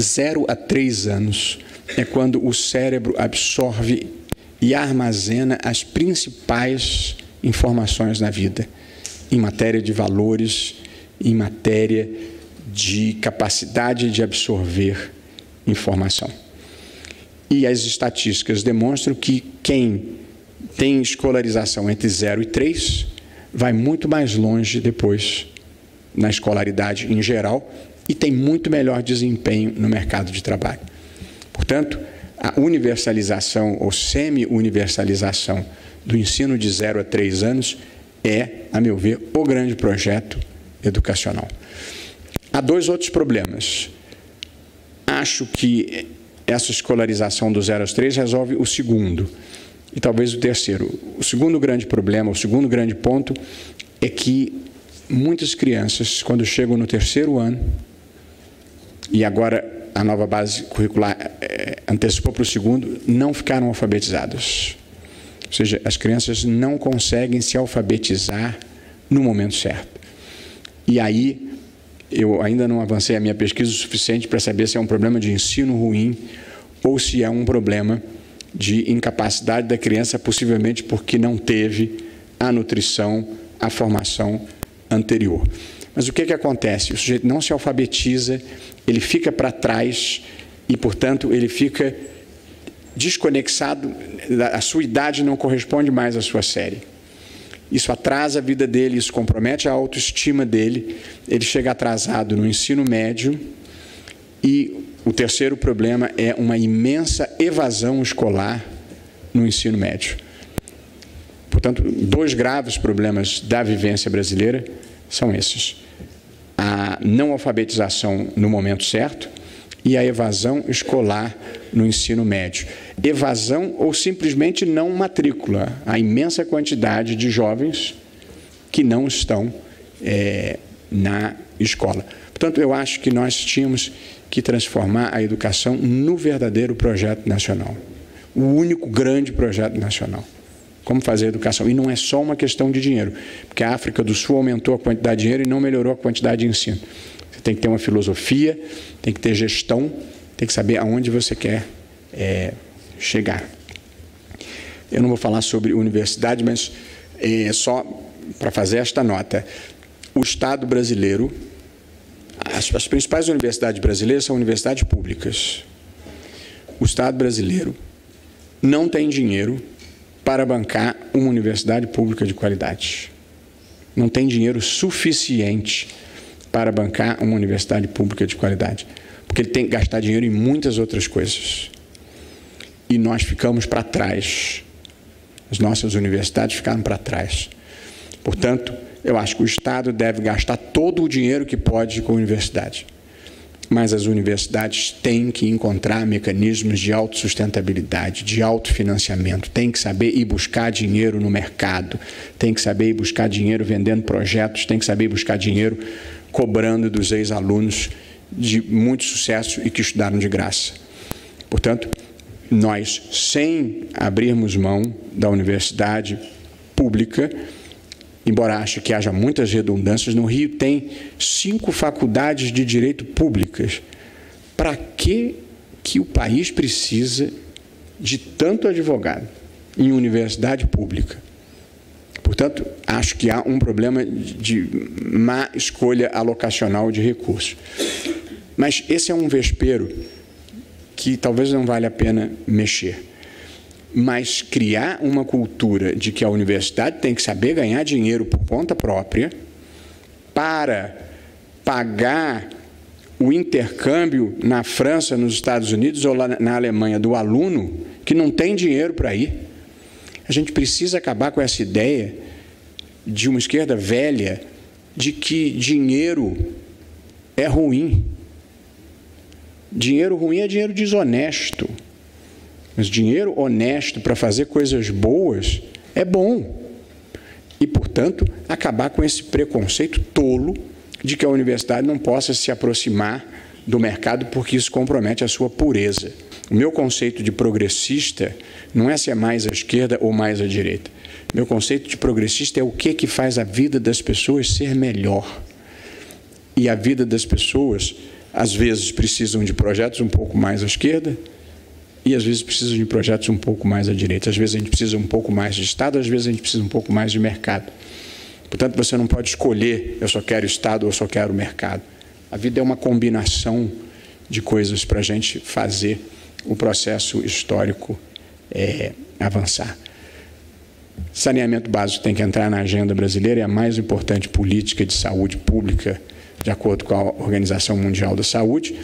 zero a três anos é quando o cérebro absorve e armazena as principais informações na vida, em matéria de valores, em matéria de capacidade de absorver informação. E as estatísticas demonstram que quem tem escolarização entre 0 e 3 vai muito mais longe depois na escolaridade em geral e tem muito melhor desempenho no mercado de trabalho. Portanto, a universalização ou semi-universalização do ensino de 0 a 3 anos é, a meu ver, o grande projeto educacional. Há dois outros problemas. Acho que essa escolarização do 0 aos 3 resolve o segundo e talvez o terceiro. O segundo grande problema, o segundo grande ponto é que muitas crianças, quando chegam no terceiro ano, e agora a nova base curricular é, antecipou para o segundo, não ficaram alfabetizadas. Ou seja, as crianças não conseguem se alfabetizar no momento certo. E aí, eu ainda não avancei a minha pesquisa o suficiente para saber se é um problema de ensino ruim ou se é um problema de incapacidade da criança, possivelmente porque não teve a nutrição, a formação anterior. Mas o que, que acontece? O sujeito não se alfabetiza, ele fica para trás e, portanto, ele fica desconexado, a sua idade não corresponde mais à sua série. Isso atrasa a vida dele, isso compromete a autoestima dele, ele chega atrasado no ensino médio e o terceiro problema é uma imensa evasão escolar no ensino médio. Portanto, dois graves problemas da vivência brasileira são esses: a não alfabetização no momento certo e a evasão escolar no ensino médio. Evasão ou simplesmente não matrícula. A imensa quantidade de jovens que não estão é, na escola. Portanto, eu acho que nós tínhamos que transformar a educação no verdadeiro projeto nacional. O único grande projeto nacional como fazer educação. E não é só uma questão de dinheiro, porque a África do Sul aumentou a quantidade de dinheiro e não melhorou a quantidade de ensino. Você tem que ter uma filosofia, tem que ter gestão, tem que saber aonde você quer é, chegar. Eu não vou falar sobre universidade, mas é, só para fazer esta nota. O Estado brasileiro, as, as principais universidades brasileiras são universidades públicas. O Estado brasileiro não tem dinheiro para bancar uma universidade pública de qualidade. Não tem dinheiro suficiente para bancar uma universidade pública de qualidade, porque ele tem que gastar dinheiro em muitas outras coisas. E nós ficamos para trás. As nossas universidades ficaram para trás. Portanto, eu acho que o Estado deve gastar todo o dinheiro que pode com a universidade mas as universidades têm que encontrar mecanismos de autossustentabilidade, de autofinanciamento, têm que saber ir buscar dinheiro no mercado, têm que saber ir buscar dinheiro vendendo projetos, têm que saber ir buscar dinheiro cobrando dos ex-alunos de muito sucesso e que estudaram de graça. Portanto, nós, sem abrirmos mão da universidade pública, embora ache que haja muitas redundâncias, no Rio tem cinco faculdades de direito públicas. Para que, que o país precisa de tanto advogado em universidade pública? Portanto, acho que há um problema de má escolha alocacional de recursos. Mas esse é um vespeiro que talvez não valha a pena mexer. Mas criar uma cultura de que a universidade tem que saber ganhar dinheiro por conta própria para pagar o intercâmbio na França, nos Estados Unidos ou lá na Alemanha do aluno que não tem dinheiro para ir. A gente precisa acabar com essa ideia de uma esquerda velha de que dinheiro é ruim. Dinheiro ruim é dinheiro desonesto. Mas dinheiro honesto para fazer coisas boas é bom. E, portanto, acabar com esse preconceito tolo de que a universidade não possa se aproximar do mercado porque isso compromete a sua pureza. O meu conceito de progressista não é se é mais à esquerda ou mais à direita. Meu conceito de progressista é o que que faz a vida das pessoas ser melhor. E a vida das pessoas, às vezes, precisam de projetos um pouco mais à esquerda e às vezes precisam de projetos um pouco mais à direita. Às vezes a gente precisa um pouco mais de Estado, às vezes a gente precisa um pouco mais de mercado. Portanto, você não pode escolher, eu só quero Estado ou eu só quero mercado. A vida é uma combinação de coisas para a gente fazer o processo histórico é, avançar. Saneamento básico tem que entrar na agenda brasileira, é a mais importante política de saúde pública, de acordo com a Organização Mundial da Saúde.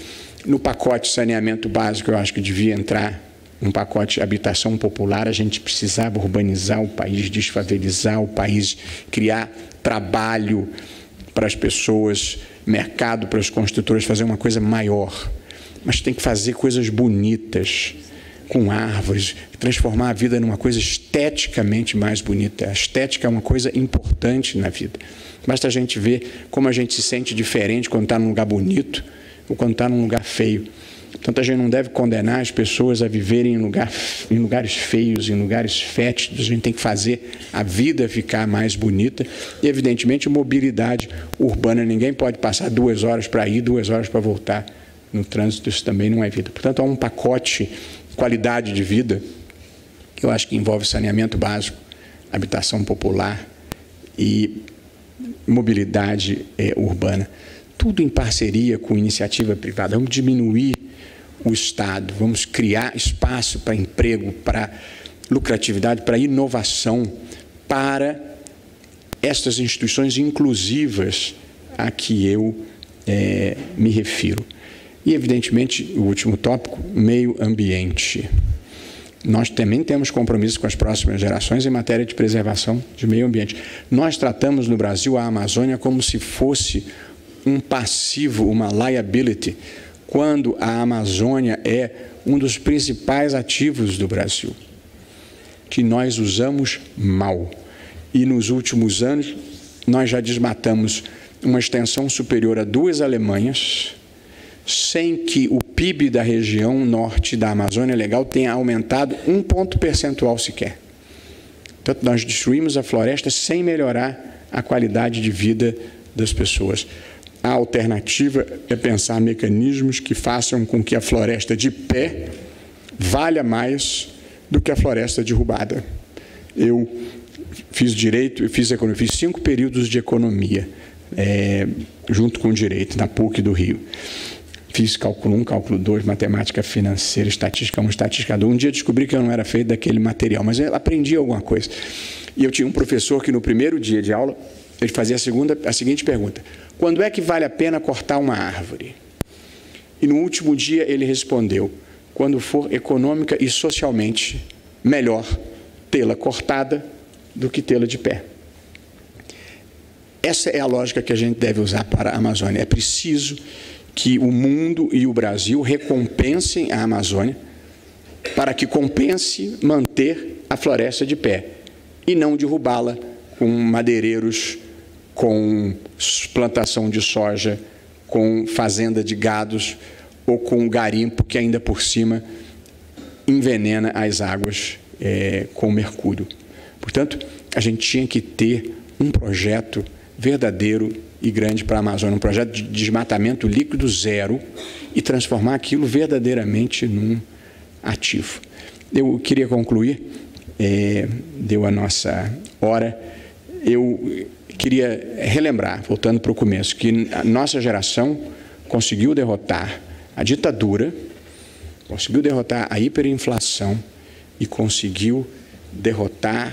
No pacote saneamento básico, eu acho que devia entrar um pacote habitação popular, a gente precisava urbanizar o país, desfavelizar o país, criar trabalho para as pessoas, mercado para os construtores, fazer uma coisa maior. Mas tem que fazer coisas bonitas, com árvores, transformar a vida numa coisa esteticamente mais bonita. A estética é uma coisa importante na vida. Basta a gente ver como a gente se sente diferente quando está num lugar bonito ou quando está num lugar feio. Portanto, a gente não deve condenar as pessoas a viverem em, lugar, em lugares feios, em lugares fétidos. A gente tem que fazer a vida ficar mais bonita. E, evidentemente, mobilidade urbana. Ninguém pode passar duas horas para ir, duas horas para voltar no trânsito. Isso também não é vida. Portanto, há um pacote qualidade de vida que eu acho que envolve saneamento básico, habitação popular e mobilidade é, urbana. Tudo em parceria com iniciativa privada. Vamos diminuir o Estado, vamos criar espaço para emprego, para lucratividade, para inovação, para estas instituições inclusivas a que eu é, me refiro. E, evidentemente, o último tópico, meio ambiente. Nós também temos compromissos com as próximas gerações em matéria de preservação de meio ambiente. Nós tratamos no Brasil a Amazônia como se fosse um passivo, uma liability, quando a Amazônia é um dos principais ativos do Brasil, que nós usamos mal. E nos últimos anos, nós já desmatamos uma extensão superior a duas Alemanhas, sem que o PIB da região norte da Amazônia Legal tenha aumentado um ponto percentual sequer. Portanto, nós destruímos a floresta sem melhorar a qualidade de vida das pessoas. A alternativa é pensar mecanismos que façam com que a floresta de pé valha mais do que a floresta derrubada. Eu fiz direito, eu fiz economia, fiz cinco períodos de economia, é, junto com direito, na PUC do Rio. Fiz cálculo 1, cálculo 2, matemática financeira, estatística 1, estatística 2. Um dia descobri que eu não era feito daquele material, mas eu aprendi alguma coisa. E eu tinha um professor que no primeiro dia de aula, ele fazia a, segunda, a seguinte pergunta: quando é que vale a pena cortar uma árvore? E no último dia ele respondeu: quando for econômica e socialmente melhor tê-la cortada do que tê-la de pé. Essa é a lógica que a gente deve usar para a Amazônia. É preciso que o mundo e o Brasil recompensem a Amazônia para que compense manter a floresta de pé e não derrubá-la com madeireiros com plantação de soja, com fazenda de gados ou com garimpo que ainda por cima envenena as águas é, com mercúrio. Portanto, a gente tinha que ter um projeto verdadeiro e grande para a Amazônia, um projeto de desmatamento líquido zero e transformar aquilo verdadeiramente num ativo. Eu queria concluir, é, deu a nossa hora, eu queria relembrar, voltando para o começo, que a nossa geração conseguiu derrotar a ditadura, conseguiu derrotar a hiperinflação e conseguiu derrotar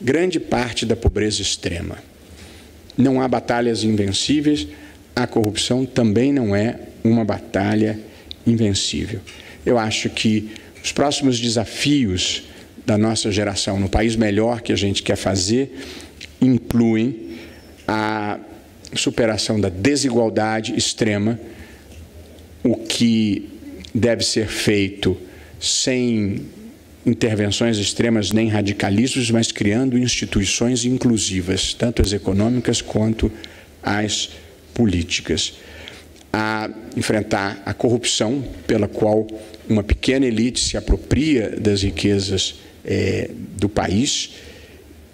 grande parte da pobreza extrema. Não há batalhas invencíveis, a corrupção também não é uma batalha invencível. Eu acho que os próximos desafios da nossa geração, no país melhor que a gente quer fazer, incluem a superação da desigualdade extrema, o que deve ser feito sem intervenções extremas nem radicalismos, mas criando instituições inclusivas, tanto as econômicas quanto as políticas. A enfrentar a corrupção, pela qual uma pequena elite se apropria das riquezas é, do país,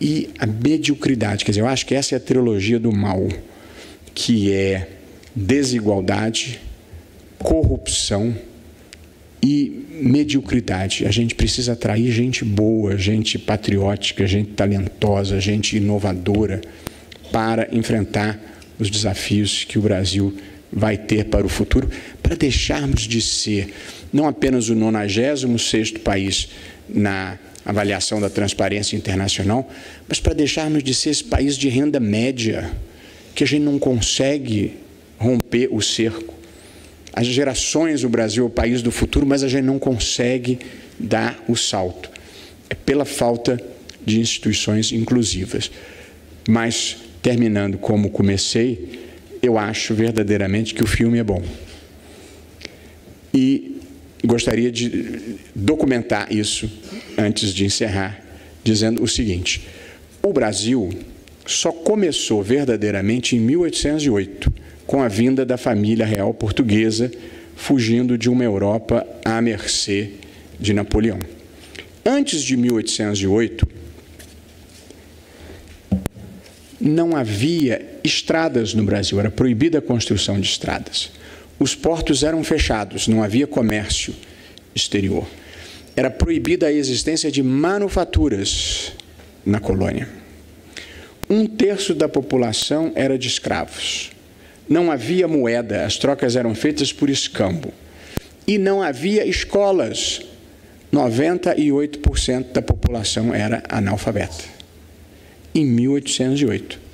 e a mediocridade. Quer dizer, eu acho que essa é a trilogia do mal, que é desigualdade, corrupção e mediocridade. A gente precisa atrair gente boa, gente patriótica, gente talentosa, gente inovadora para enfrentar os desafios que o Brasil vai ter para o futuro, para deixarmos de ser não apenas o 96º país na avaliação da transparência internacional, mas para deixarmos de ser esse país de renda média, que a gente não consegue romper o cerco. As gerações, o Brasil é o país do futuro, mas a gente não consegue dar o salto. É pela falta de instituições inclusivas. Mas, terminando como comecei, eu acho verdadeiramente que o filme é bom. E gostaria de documentar isso antes de encerrar, dizendo o seguinte: o Brasil só começou verdadeiramente em 1808, com a vinda da família real portuguesa, fugindo de uma Europa à mercê de Napoleão. Antes de 1808, não havia estradas no Brasil, era proibida a construção de estradas. Os portos eram fechados, não havia comércio exterior. Era proibida a existência de manufaturas na colônia. Um terço da população era de escravos. Não havia moeda, as trocas eram feitas por escambo. E não havia escolas. 98% da população era analfabeta. Em 1808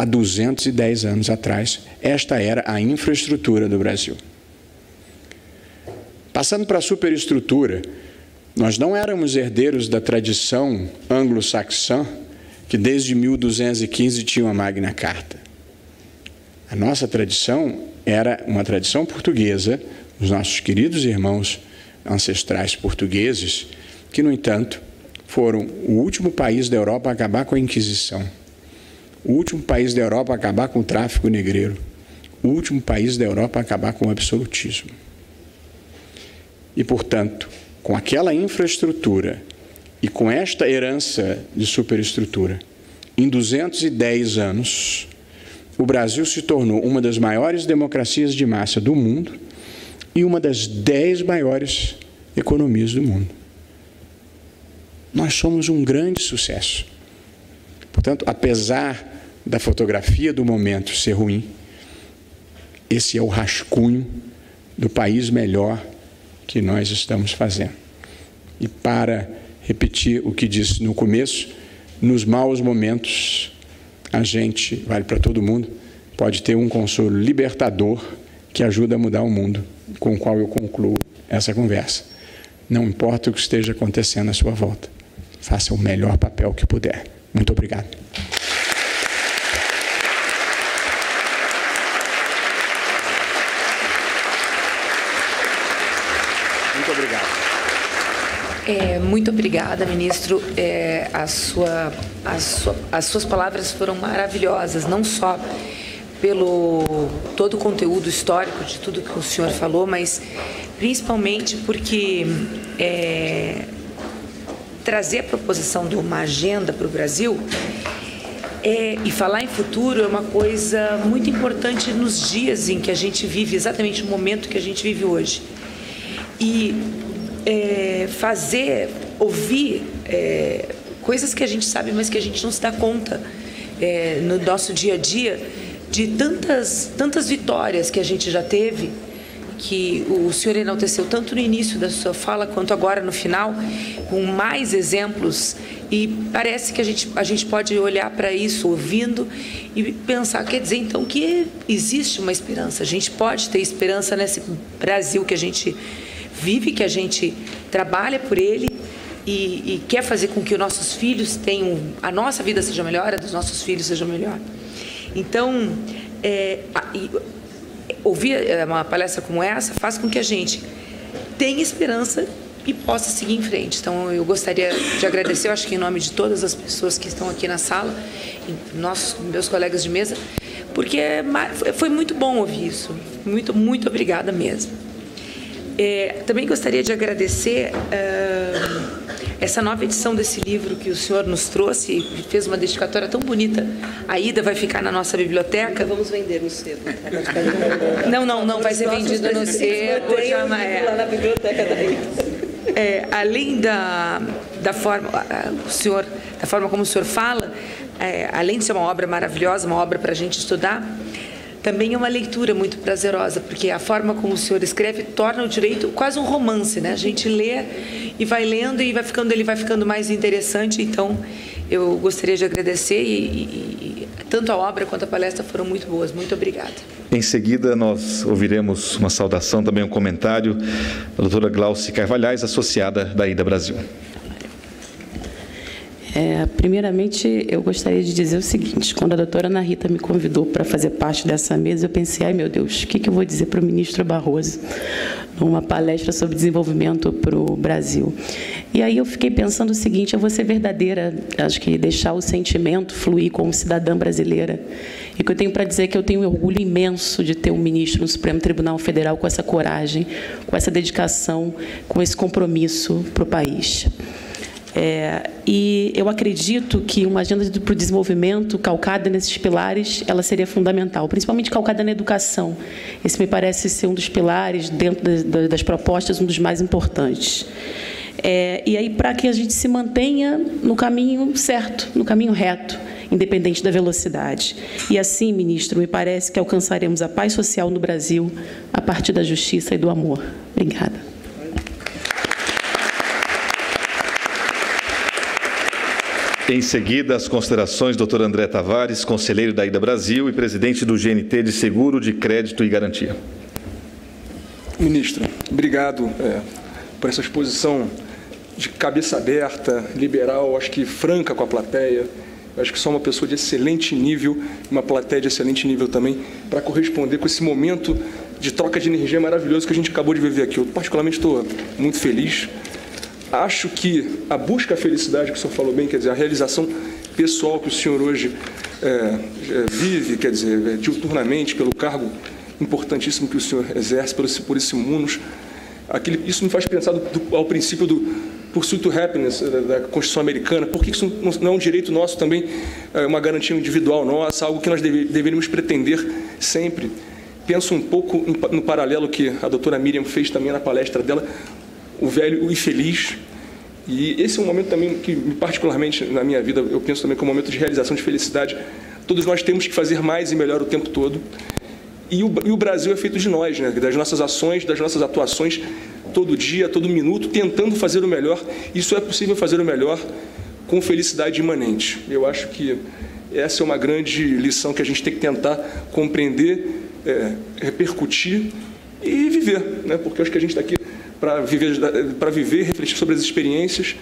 há 210 anos atrás, esta era a infraestrutura do Brasil. Passando para a superestrutura, nós não éramos herdeiros da tradição anglo-saxã, que desde 1215 tinha uma Magna Carta. A nossa tradição era uma tradição portuguesa, os nossos queridos irmãos ancestrais portugueses, que, no entanto, foram o último país da Europa a acabar com a Inquisição o último país da Europa a acabar com o tráfico negreiro, o último país da Europa a acabar com o absolutismo. E, portanto, com aquela infraestrutura e com esta herança de superestrutura, em 210 anos, o Brasil se tornou uma das maiores democracias de massa do mundo e uma das dez maiores economias do mundo. Nós somos um grande sucesso. Portanto, apesar da fotografia do momento ser ruim, esse é o rascunho do país melhor que nós estamos fazendo. E para repetir o que disse no começo, nos maus momentos, a gente, vale para todo mundo, pode ter um consolo libertador que ajuda a mudar o mundo, com o qual eu concluo essa conversa. Não importa o que esteja acontecendo à sua volta, faça o melhor papel que puder. Muito obrigado. É, muito obrigada, ministro. É, a sua, a sua, as suas palavras foram maravilhosas, não só pelo todo o conteúdo histórico de tudo que o senhor falou, mas principalmente porque é, trazer a proposição de uma agenda para o Brasil é, e falar em futuro é uma coisa muito importante nos dias em que a gente vive, exatamente no momento que a gente vive hoje. E é, fazer, ouvir é, coisas que a gente sabe, mas que a gente não se dá conta é, no nosso dia a dia, de tantas, tantas vitórias que a gente já teve, que o senhor enalteceu tanto no início da sua fala quanto agora no final, com mais exemplos. E parece que a gente, a gente pode olhar para isso ouvindo e pensar, quer dizer então que existe uma esperança. A gente pode ter esperança nesse Brasil que a gente vive, que a gente trabalha por ele e, e quer fazer com que os nossos filhos tenham, a nossa vida seja melhor, a dos nossos filhos seja melhor. Então, é, ouvir é, uma palestra como essa faz com que a gente tenha esperança e possa seguir em frente. Então, eu gostaria de agradecer, eu acho que em nome de todas as pessoas que estão aqui na sala, nossos meus colegas de mesa, porque é foi muito bom ouvir isso. Muito, muito obrigada mesmo. É, também gostaria de agradecer uh, essa nova edição desse livro que o senhor nos trouxe e fez uma dedicatória tão bonita. A Ida vai ficar na nossa biblioteca. Vamos vender no sebo. Não, não, não vai ser vendido no sebo. É. Lá na biblioteca da Ida. É, além da, da forma, o senhor, da forma como o senhor fala, é, além de ser uma obra maravilhosa, uma obra para a gente estudar, também é uma leitura muito prazerosa, porque a forma como o senhor escreve torna o direito quase um romance, né? A gente lê e vai lendo e vai ficando ele vai ficando mais interessante. Então, eu gostaria de agradecer e, e, e tanto a obra quanto a palestra foram muito boas. Muito obrigada. Em seguida, nós ouviremos uma saudação, também um comentário da doutora Glauci Carvalhais, associada da Ida Brasil. É, primeiramente, eu gostaria de dizer o seguinte: quando a doutora Ana Rita me convidou para fazer parte dessa mesa, eu pensei, ai meu Deus, o que, que eu vou dizer para o ministro Barroso numa palestra sobre desenvolvimento para o Brasil? E aí eu fiquei pensando o seguinte: eu vou ser verdadeira, acho que deixar o sentimento fluir como cidadã brasileira. E que eu tenho para dizer que eu tenho um orgulho imenso de ter um ministro no Supremo Tribunal Federal com essa coragem, com essa dedicação, com esse compromisso para o país. É, e eu acredito que uma agenda para o desenvolvimento calcada nesses pilares, ela seria fundamental, principalmente calcada na educação. Esse me parece ser um dos pilares, dentro das, das propostas, um dos mais importantes. É, e aí, para que a gente se mantenha no caminho certo, no caminho reto, independente da velocidade. E assim, ministro, me parece que alcançaremos a paz social no Brasil a partir da justiça e do amor. Obrigada. Em seguida, as considerações do Dr. André Tavares, conselheiro da Ida Brasil e presidente do GNT de Seguro de Crédito e Garantia. Ministro, obrigado é, por essa exposição de cabeça aberta, liberal, acho que franca com a plateia. Acho que só uma pessoa de excelente nível, uma plateia de excelente nível também, para corresponder com esse momento de troca de energia maravilhoso que a gente acabou de viver aqui. Eu, particularmente, estou muito feliz Acho que a busca à felicidade, que o senhor falou bem, quer dizer, a realização pessoal que o senhor hoje é, é, vive, quer dizer, é, diuturnamente, pelo cargo importantíssimo que o senhor exerce, por esse, por esse munus, aquele, isso me faz pensar do, do, ao princípio do pursuit to happiness da, da Constituição Americana, porque isso não, não, é um direito nosso também, é uma garantia individual nossa, algo que nós deve, deveríamos pretender sempre. Penso um pouco no paralelo que a doutora Miriam fez também na palestra dela, o velho o infeliz. E esse é um momento também que, particularmente na minha vida, eu penso também como um momento de realização de felicidade. Todos nós temos que fazer mais e melhor o tempo todo. E o, e o Brasil é feito de nós, né? das nossas ações, das nossas atuações, todo dia, todo minuto, tentando fazer o melhor. Isso é possível fazer o melhor com felicidade imanente. Eu acho que essa é uma grande lição que a gente tem que tentar compreender, é, repercutir e viver, né? porque acho que a gente está aqui para viver, para viver, refletir sobre as experiências,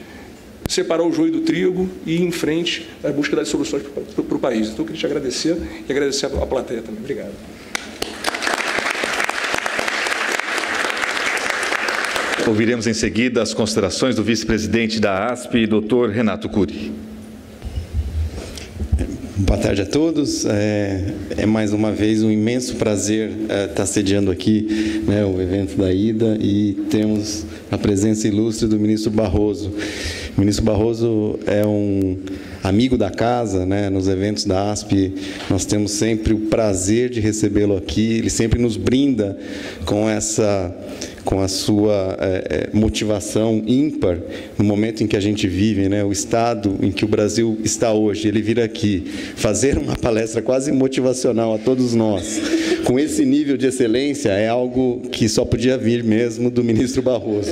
separar o joio do trigo e ir em frente na busca das soluções para o país. Então, eu queria te agradecer e agradecer a plateia também. Obrigado. Ouviremos em seguida as considerações do vice-presidente da ASP, doutor Renato Cury. Boa tarde a todos. É, é, mais uma vez um imenso prazer é, estar sediando aqui né, o evento da ida e temos a presença ilustre do ministro Barroso. O ministro Barroso é um amigo da casa, né, nos eventos da ASP, nós temos sempre o prazer de recebê-lo aqui, ele sempre nos brinda com essa com a sua é, motivação ímpar no momento em que a gente vive, né? o estado em que o Brasil está hoje. Ele vir aqui fazer uma palestra quase motivacional a todos nós, com esse nível de excelência é algo que só podia vir mesmo do ministro Barroso.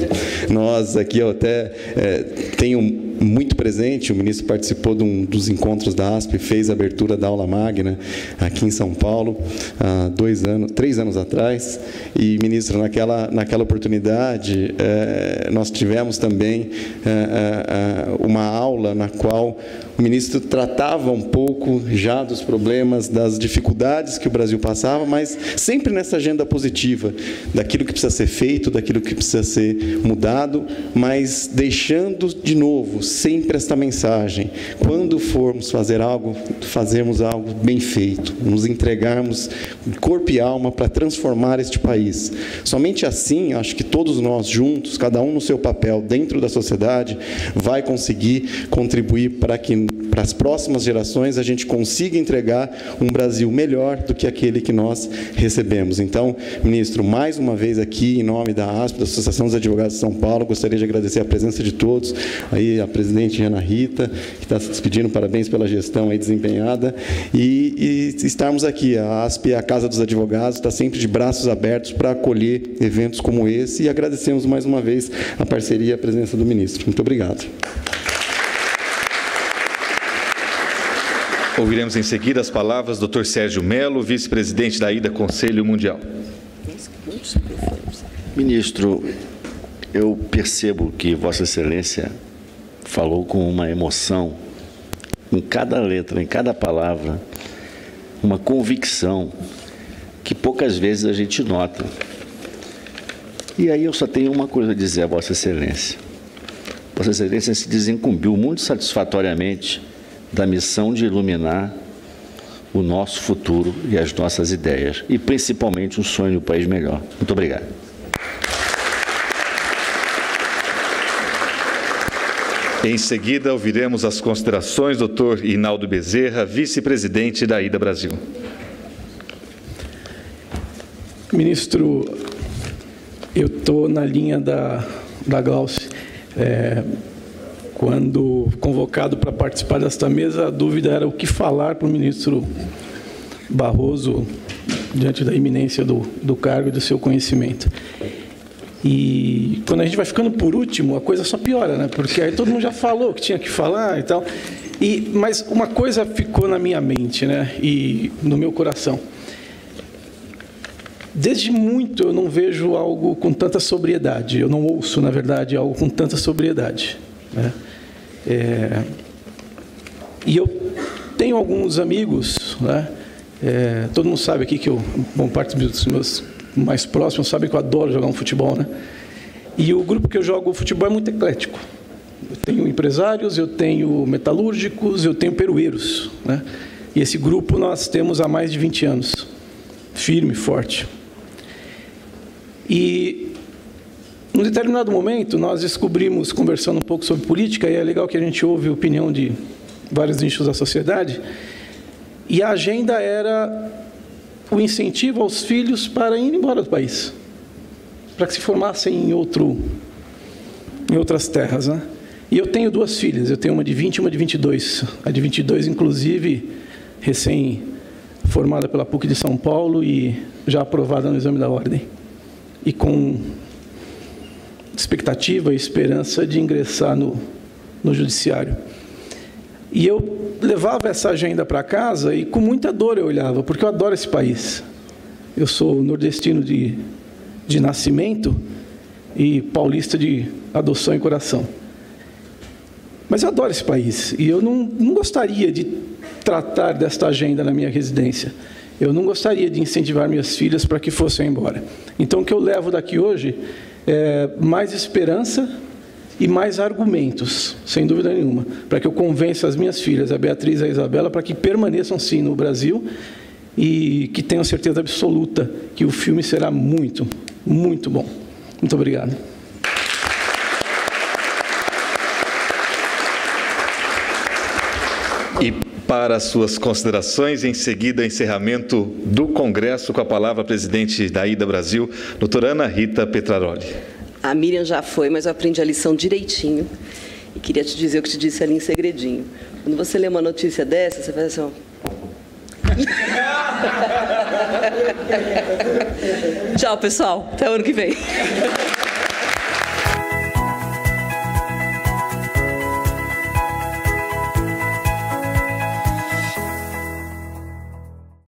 Nós aqui eu até é, tenho muito presente, o ministro participou de um dos encontros da ASP, fez a abertura da aula magna aqui em São Paulo, há dois anos, três anos atrás, e, ministro, naquela, naquela oportunidade, é, nós tivemos também é, é, uma aula na qual o ministro tratava um pouco já dos problemas, das dificuldades que o Brasil passava, mas sempre nessa agenda positiva, daquilo que precisa ser feito, daquilo que precisa ser mudado, mas deixando de novo sempre esta mensagem: quando formos fazer algo, fazermos algo bem feito, nos entregarmos corpo e alma para transformar este país. Somente assim, acho que todos nós juntos, cada um no seu papel dentro da sociedade, vai conseguir contribuir para que para as próximas gerações a gente consiga entregar um Brasil melhor do que aquele que nós recebemos. Então, ministro, mais uma vez aqui, em nome da ASP, da Associação dos Advogados de São Paulo, gostaria de agradecer a presença de todos, aí a presidente Ana Rita, que está se despedindo, parabéns pela gestão aí desempenhada, e, e estarmos aqui. A ASP a Casa dos Advogados, está sempre de braços abertos para acolher eventos como esse, e agradecemos mais uma vez a parceria e a presença do ministro. Muito obrigado. Ouviremos em seguida as palavras do Dr. Sérgio Melo, vice-presidente da IDA Conselho Mundial. Ministro, eu percebo que Vossa Excelência falou com uma emoção, em cada letra, em cada palavra, uma convicção que poucas vezes a gente nota. E aí eu só tenho uma coisa a dizer a Vossa Excelência. Vossa Excelência se desencumbiu muito satisfatoriamente da missão de iluminar o nosso futuro e as nossas ideias, e principalmente um sonho de um país melhor. Muito obrigado. Em seguida, ouviremos as considerações do Dr. Inaldo Bezerra, vice-presidente da IDA Brasil. Ministro, eu estou na linha da, da Glauce. É, quando convocado para participar desta mesa, a dúvida era o que falar para o ministro Barroso diante da iminência do, do cargo e do seu conhecimento. E quando a gente vai ficando por último, a coisa só piora, né? Porque aí todo mundo já falou que tinha que falar e tal. E, mas uma coisa ficou na minha mente, né? E no meu coração. Desde muito eu não vejo algo com tanta sobriedade. Eu não ouço, na verdade, algo com tanta sobriedade. Né? É, e eu tenho alguns amigos, né? É, todo mundo sabe aqui que eu, bom, parte dos meus mais próximos sabe que eu adoro jogar um futebol, né? E o grupo que eu jogo futebol é muito eclético. Eu tenho empresários, eu tenho metalúrgicos, eu tenho perueiros, né? E esse grupo nós temos há mais de 20 anos, firme, forte. E num determinado momento, nós descobrimos, conversando um pouco sobre política, e é legal que a gente ouve a opinião de vários nichos da sociedade, e a agenda era o incentivo aos filhos para ir embora do país, para que se formassem em, outro, em outras terras. Né? E eu tenho duas filhas, eu tenho uma de 20 e uma de 22. A de 22, inclusive, recém-formada pela PUC de São Paulo e já aprovada no exame da ordem. E com expectativa e esperança de ingressar no, no judiciário. E eu levava essa agenda para casa e com muita dor eu olhava, porque eu adoro esse país. Eu sou nordestino de, de nascimento e paulista de adoção e coração. Mas eu adoro esse país e eu não, não gostaria de tratar desta agenda na minha residência. Eu não gostaria de incentivar minhas filhas para que fossem embora. Então, o que eu levo daqui hoje é, mais esperança e mais argumentos, sem dúvida nenhuma, para que eu convença as minhas filhas, a Beatriz e a Isabela, para que permaneçam sim no Brasil e que tenham certeza absoluta que o filme será muito, muito bom. Muito obrigado. Para suas considerações, em seguida, encerramento do Congresso, com a palavra a presidente da IDA Brasil, doutora Ana Rita Petraroli. A Miriam já foi, mas eu aprendi a lição direitinho. E queria te dizer o que te disse ali em segredinho. Quando você lê uma notícia dessa, você faz assim, ó. Tchau, pessoal. Até o ano que vem.